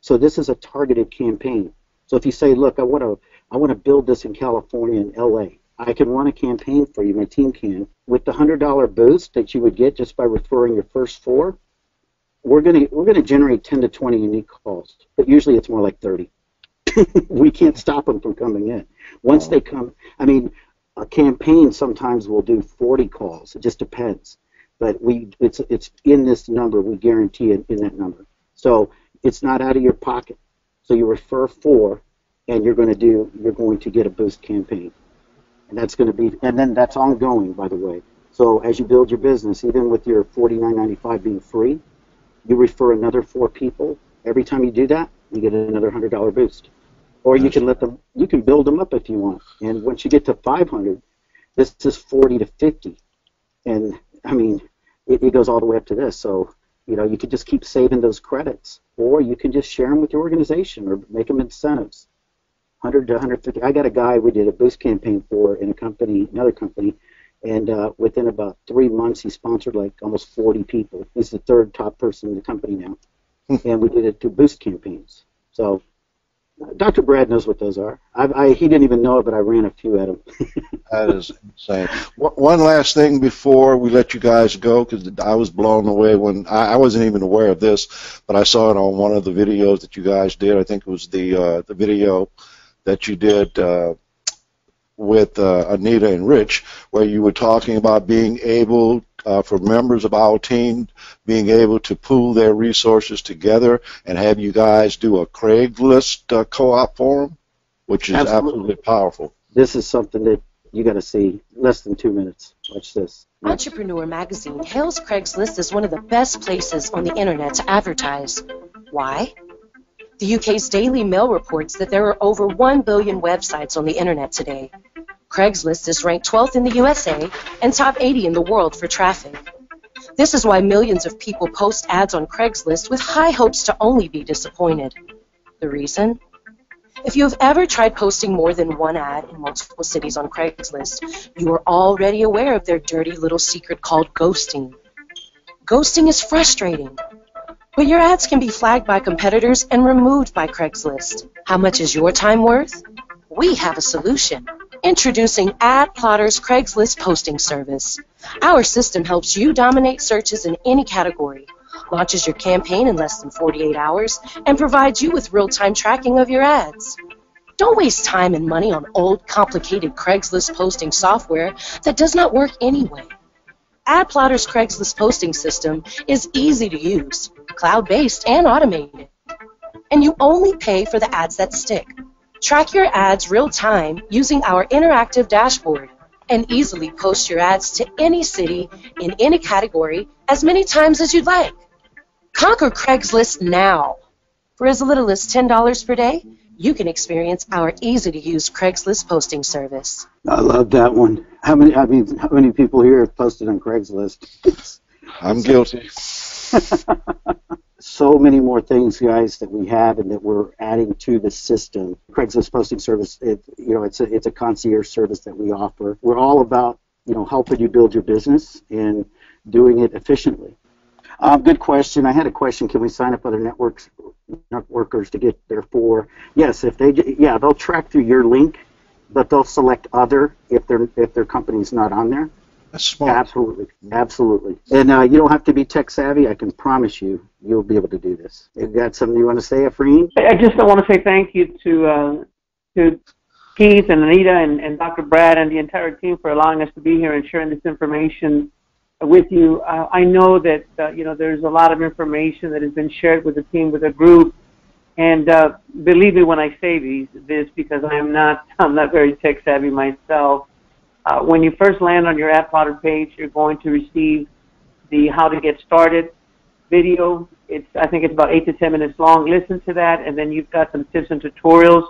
So this is a targeted campaign. So if you say, look, I want to I want to build this in California and LA, I can run a campaign for you. My team can with the hundred dollar boost that you would get just by referring your first four. We're gonna we're gonna generate 10 to 20 unique calls, but usually it's more like 30. we can't stop them from coming in. Once they come, I mean, a campaign sometimes will do 40 calls. It just depends, but we it's it's in this number. We guarantee it in that number. So it's not out of your pocket. So you refer four, and you're going to do you're going to get a boost campaign, and that's going to be and then that's ongoing by the way. So as you build your business, even with your 49.95 being free, you refer another four people. Every time you do that, you get another hundred dollar boost. Or you can let them, you can build them up if you want. And once you get to 500, this is 40 to 50. And I mean, it, it goes all the way up to this. So, you know, you could just keep saving those credits. Or you can just share them with your organization or make them incentives. 100 to 150. I got a guy we did a boost campaign for in a company, another company, and uh, within about three months, he sponsored like almost 40 people. He's the third top person in the company now, and we did it through boost campaigns. So Dr. Brad knows what those are. I, I, he didn't even know it, but I ran a few at him. that is insane. One last thing before we let you guys go, because I was blown away when I, I, wasn't even aware of this, but I saw it on one of the videos that you guys did. I think it was the uh, the video that you did uh, with uh, Anita and Rich, where you were talking about being able uh, for members of our team being able to pool their resources together and have you guys do a Craigslist uh, co-op forum, which is absolutely. absolutely powerful. This is something that you're going to see. Less than two minutes. Watch this. Entrepreneur Magazine hails Craigslist as one of the best places on the internet to advertise. Why? The UK's Daily Mail reports that there are over 1 billion websites on the internet today, Craigslist is ranked 12th in the USA and top 80 in the world for traffic. This is why millions of people post ads on Craigslist with high hopes to only be disappointed. The reason? If you have ever tried posting more than one ad in multiple cities on Craigslist, you are already aware of their dirty little secret called ghosting. Ghosting is frustrating, but your ads can be flagged by competitors and removed by Craigslist. How much is your time worth? We have a solution. Introducing AdPlotter's Craigslist posting service. Our system helps you dominate searches in any category, launches your campaign in less than 48 hours, and provides you with real-time tracking of your ads. Don't waste time and money on old, complicated Craigslist posting software that does not work anyway. AdPlotter's Craigslist posting system is easy to use, cloud-based, and automated. And you only pay for the ads that stick. Track your ads real time using our interactive dashboard and easily post your ads to any city in any category as many times as you'd like. Conquer Craigslist now. For as little as $10 per day, you can experience our easy-to-use Craigslist posting service. I love that one. How many? I mean, how many people here have posted on Craigslist? I'm guilty. so many more things, guys, that we have and that we're adding to the system. Craigslist posting service, it, you know, it's a it's a concierge service that we offer. We're all about you know helping you build your business and doing it efficiently. Um, good question. I had a question. Can we sign up other networks networkers to get there for? Yes, if they yeah they'll track through your link, but they'll select other if their if their company's not on there. That's smart. Absolutely, absolutely. And uh, you don't have to be tech savvy. I can promise you, you'll be able to do this. You got something you want to say, Efrain? I just want to say thank you to uh, to Keith and Anita and, and Dr. Brad and the entire team for allowing us to be here and sharing this information with you. Uh, I know that uh, you know there's a lot of information that has been shared with the team, with the group, and uh, believe me when I say these this because I am not I'm not very tech savvy myself. Uh, when you first land on your AdPlotter page, you're going to receive the how to get started video. It's I think it's about eight to ten minutes long. Listen to that, and then you've got some tips and tutorials.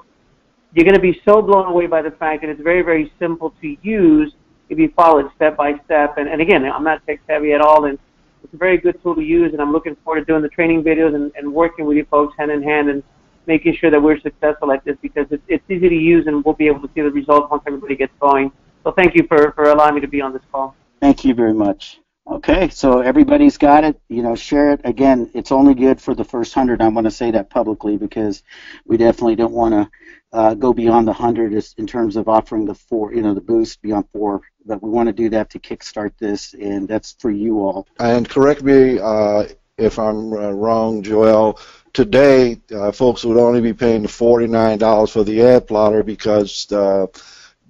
You're going to be so blown away by the fact that it's very very simple to use if you follow it step by step. And, and again, I'm not tech savvy at all, and it's a very good tool to use. And I'm looking forward to doing the training videos and, and working with you folks hand in hand and making sure that we're successful at this because it's, it's easy to use and we'll be able to see the results once everybody gets going. So thank you for, for allowing me to be on this call. Thank you very much. Okay, so everybody's got it. You know, share it. Again, it's only good for the first hundred. I want to say that publicly because we definitely don't want to uh, go beyond the hundred in terms of offering the four, you know, the boost beyond four. But we want to do that to kickstart this, and that's for you all. And correct me uh, if I'm uh, wrong, Joel. Today, uh, folks would only be paying $49 for the AdPlotter because uh,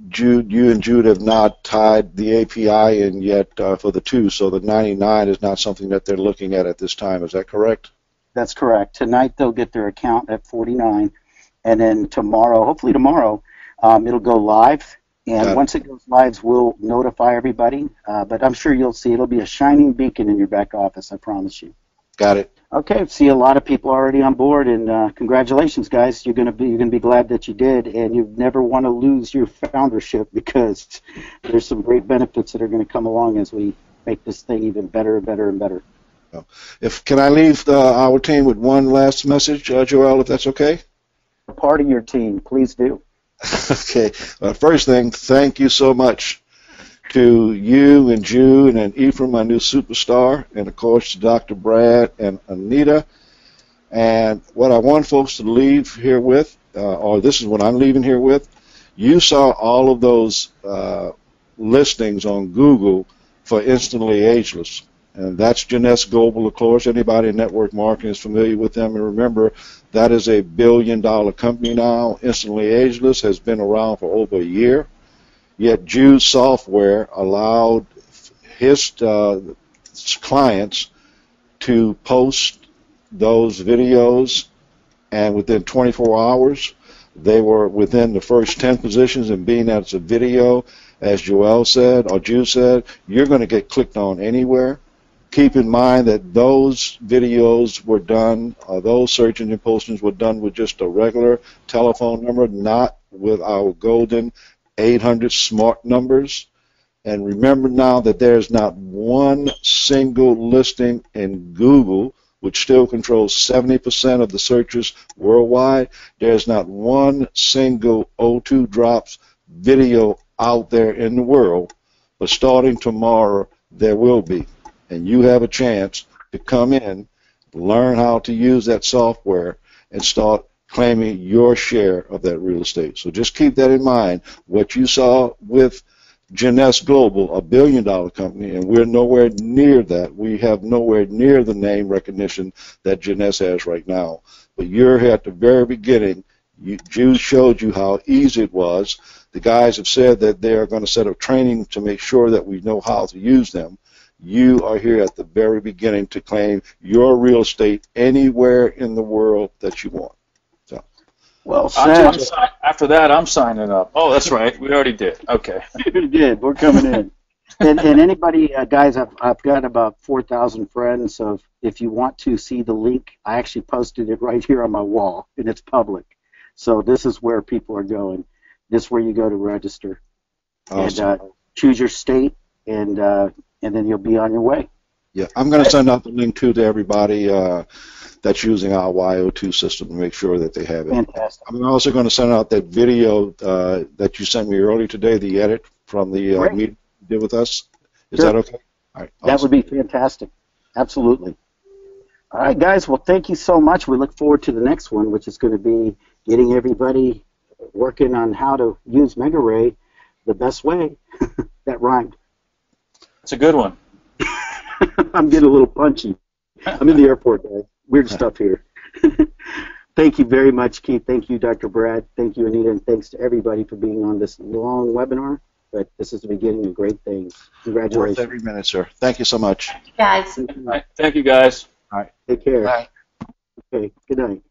Jude, you and Jude have not tied the API in yet uh, for the two, so the 99 is not something that they're looking at at this time. Is that correct? That's correct. Tonight they'll get their account at 49, and then tomorrow, hopefully tomorrow, um, it'll go live. And Got it. once it goes live, we'll notify everybody. Uh, but I'm sure you'll see it'll be a shining beacon in your back office. I promise you. Got it. Okay, see a lot of people already on board, and uh, congratulations, guys. You're gonna be you're gonna be glad that you did, and you never want to lose your foundership because there's some great benefits that are going to come along as we make this thing even better and better and better. If can I leave uh, our team with one last message, uh, Joel, if that's okay? Part of your team, please do. okay. Uh, first thing, thank you so much to you and Jude and Efrain, my new superstar, and of course to Dr. Brad and Anita. And what I want folks to leave here with, uh, or this is what I'm leaving here with, you saw all of those uh, listings on Google for Instantly Ageless. And that's Jeunesse Global, of course. Anybody in network marketing is familiar with them. And remember, that is a billion dollar company now. Instantly Ageless has been around for over a year. Yet Jude's Software allowed his uh, clients to post those videos, and within 24 hours, they were within the first 10 positions. And being that it's a video, as Joel said or Jude said, you're going to get clicked on anywhere. Keep in mind that those videos were done, uh, those search engine postings were done with just a regular telephone number, not with our golden 800 smart numbers. And remember now that there's not one single listing in Google, which still controls 70% of the searches worldwide. There's not one single O2 Drops video out there in the world. But starting tomorrow, there will be. And you have a chance to come in, learn how to use that software, and start claiming your share of that real estate. So just keep that in mind. What you saw with Jeunesse Global, a billion dollar company, and we're nowhere near that. We have nowhere near the name recognition that Jeunesse has right now. But you're here at the very beginning. You, Jude showed you how easy it was. The guys have said that they are going to set up training to make sure that we know how to use them. You are here at the very beginning to claim your real estate anywhere in the world that you want. Well I'm- I'm after that, I'm signing up. Oh, that's right. We already did. Okay. We did. We're coming in. and, and anybody, uh, guys, I've, I've got about 4,000 friends. So if, you want to see the link, I actually posted it right here on my wall, and it's public. So this is where people are going. This is where you go to register Awesome. and uh, choose your state, and uh, and then you'll be on your way. Yeah, I'm going to send out the link too to everybody uh, that's using our YO2 system to make sure that they have it. Fantastic. I'm also going to send out that video uh, that you sent me earlier today, the edit from the uh, Great. meeting you did with us. Is Sure. that okay? All right. That would be fantastic. Absolutely. All right, guys. Well, thank you so much. We look forward to the next one, which is going to be getting everybody working on how to use MegaRay the best way. that rhymed. It's a good one. I'm getting a little punchy. I'm in the airport, guys. Weird stuff here. Thank you very much, Keith. Thank you, Dr. Brad. Thank you, Anita, and thanks to everybody for being on this long webinar. But this is the beginning of great things. Congratulations. Worth Congratulations. every minute, sir. Thank you so much. Thank you, Guys. Thank you, guys. All right. Take care. Bye. Okay. Good night.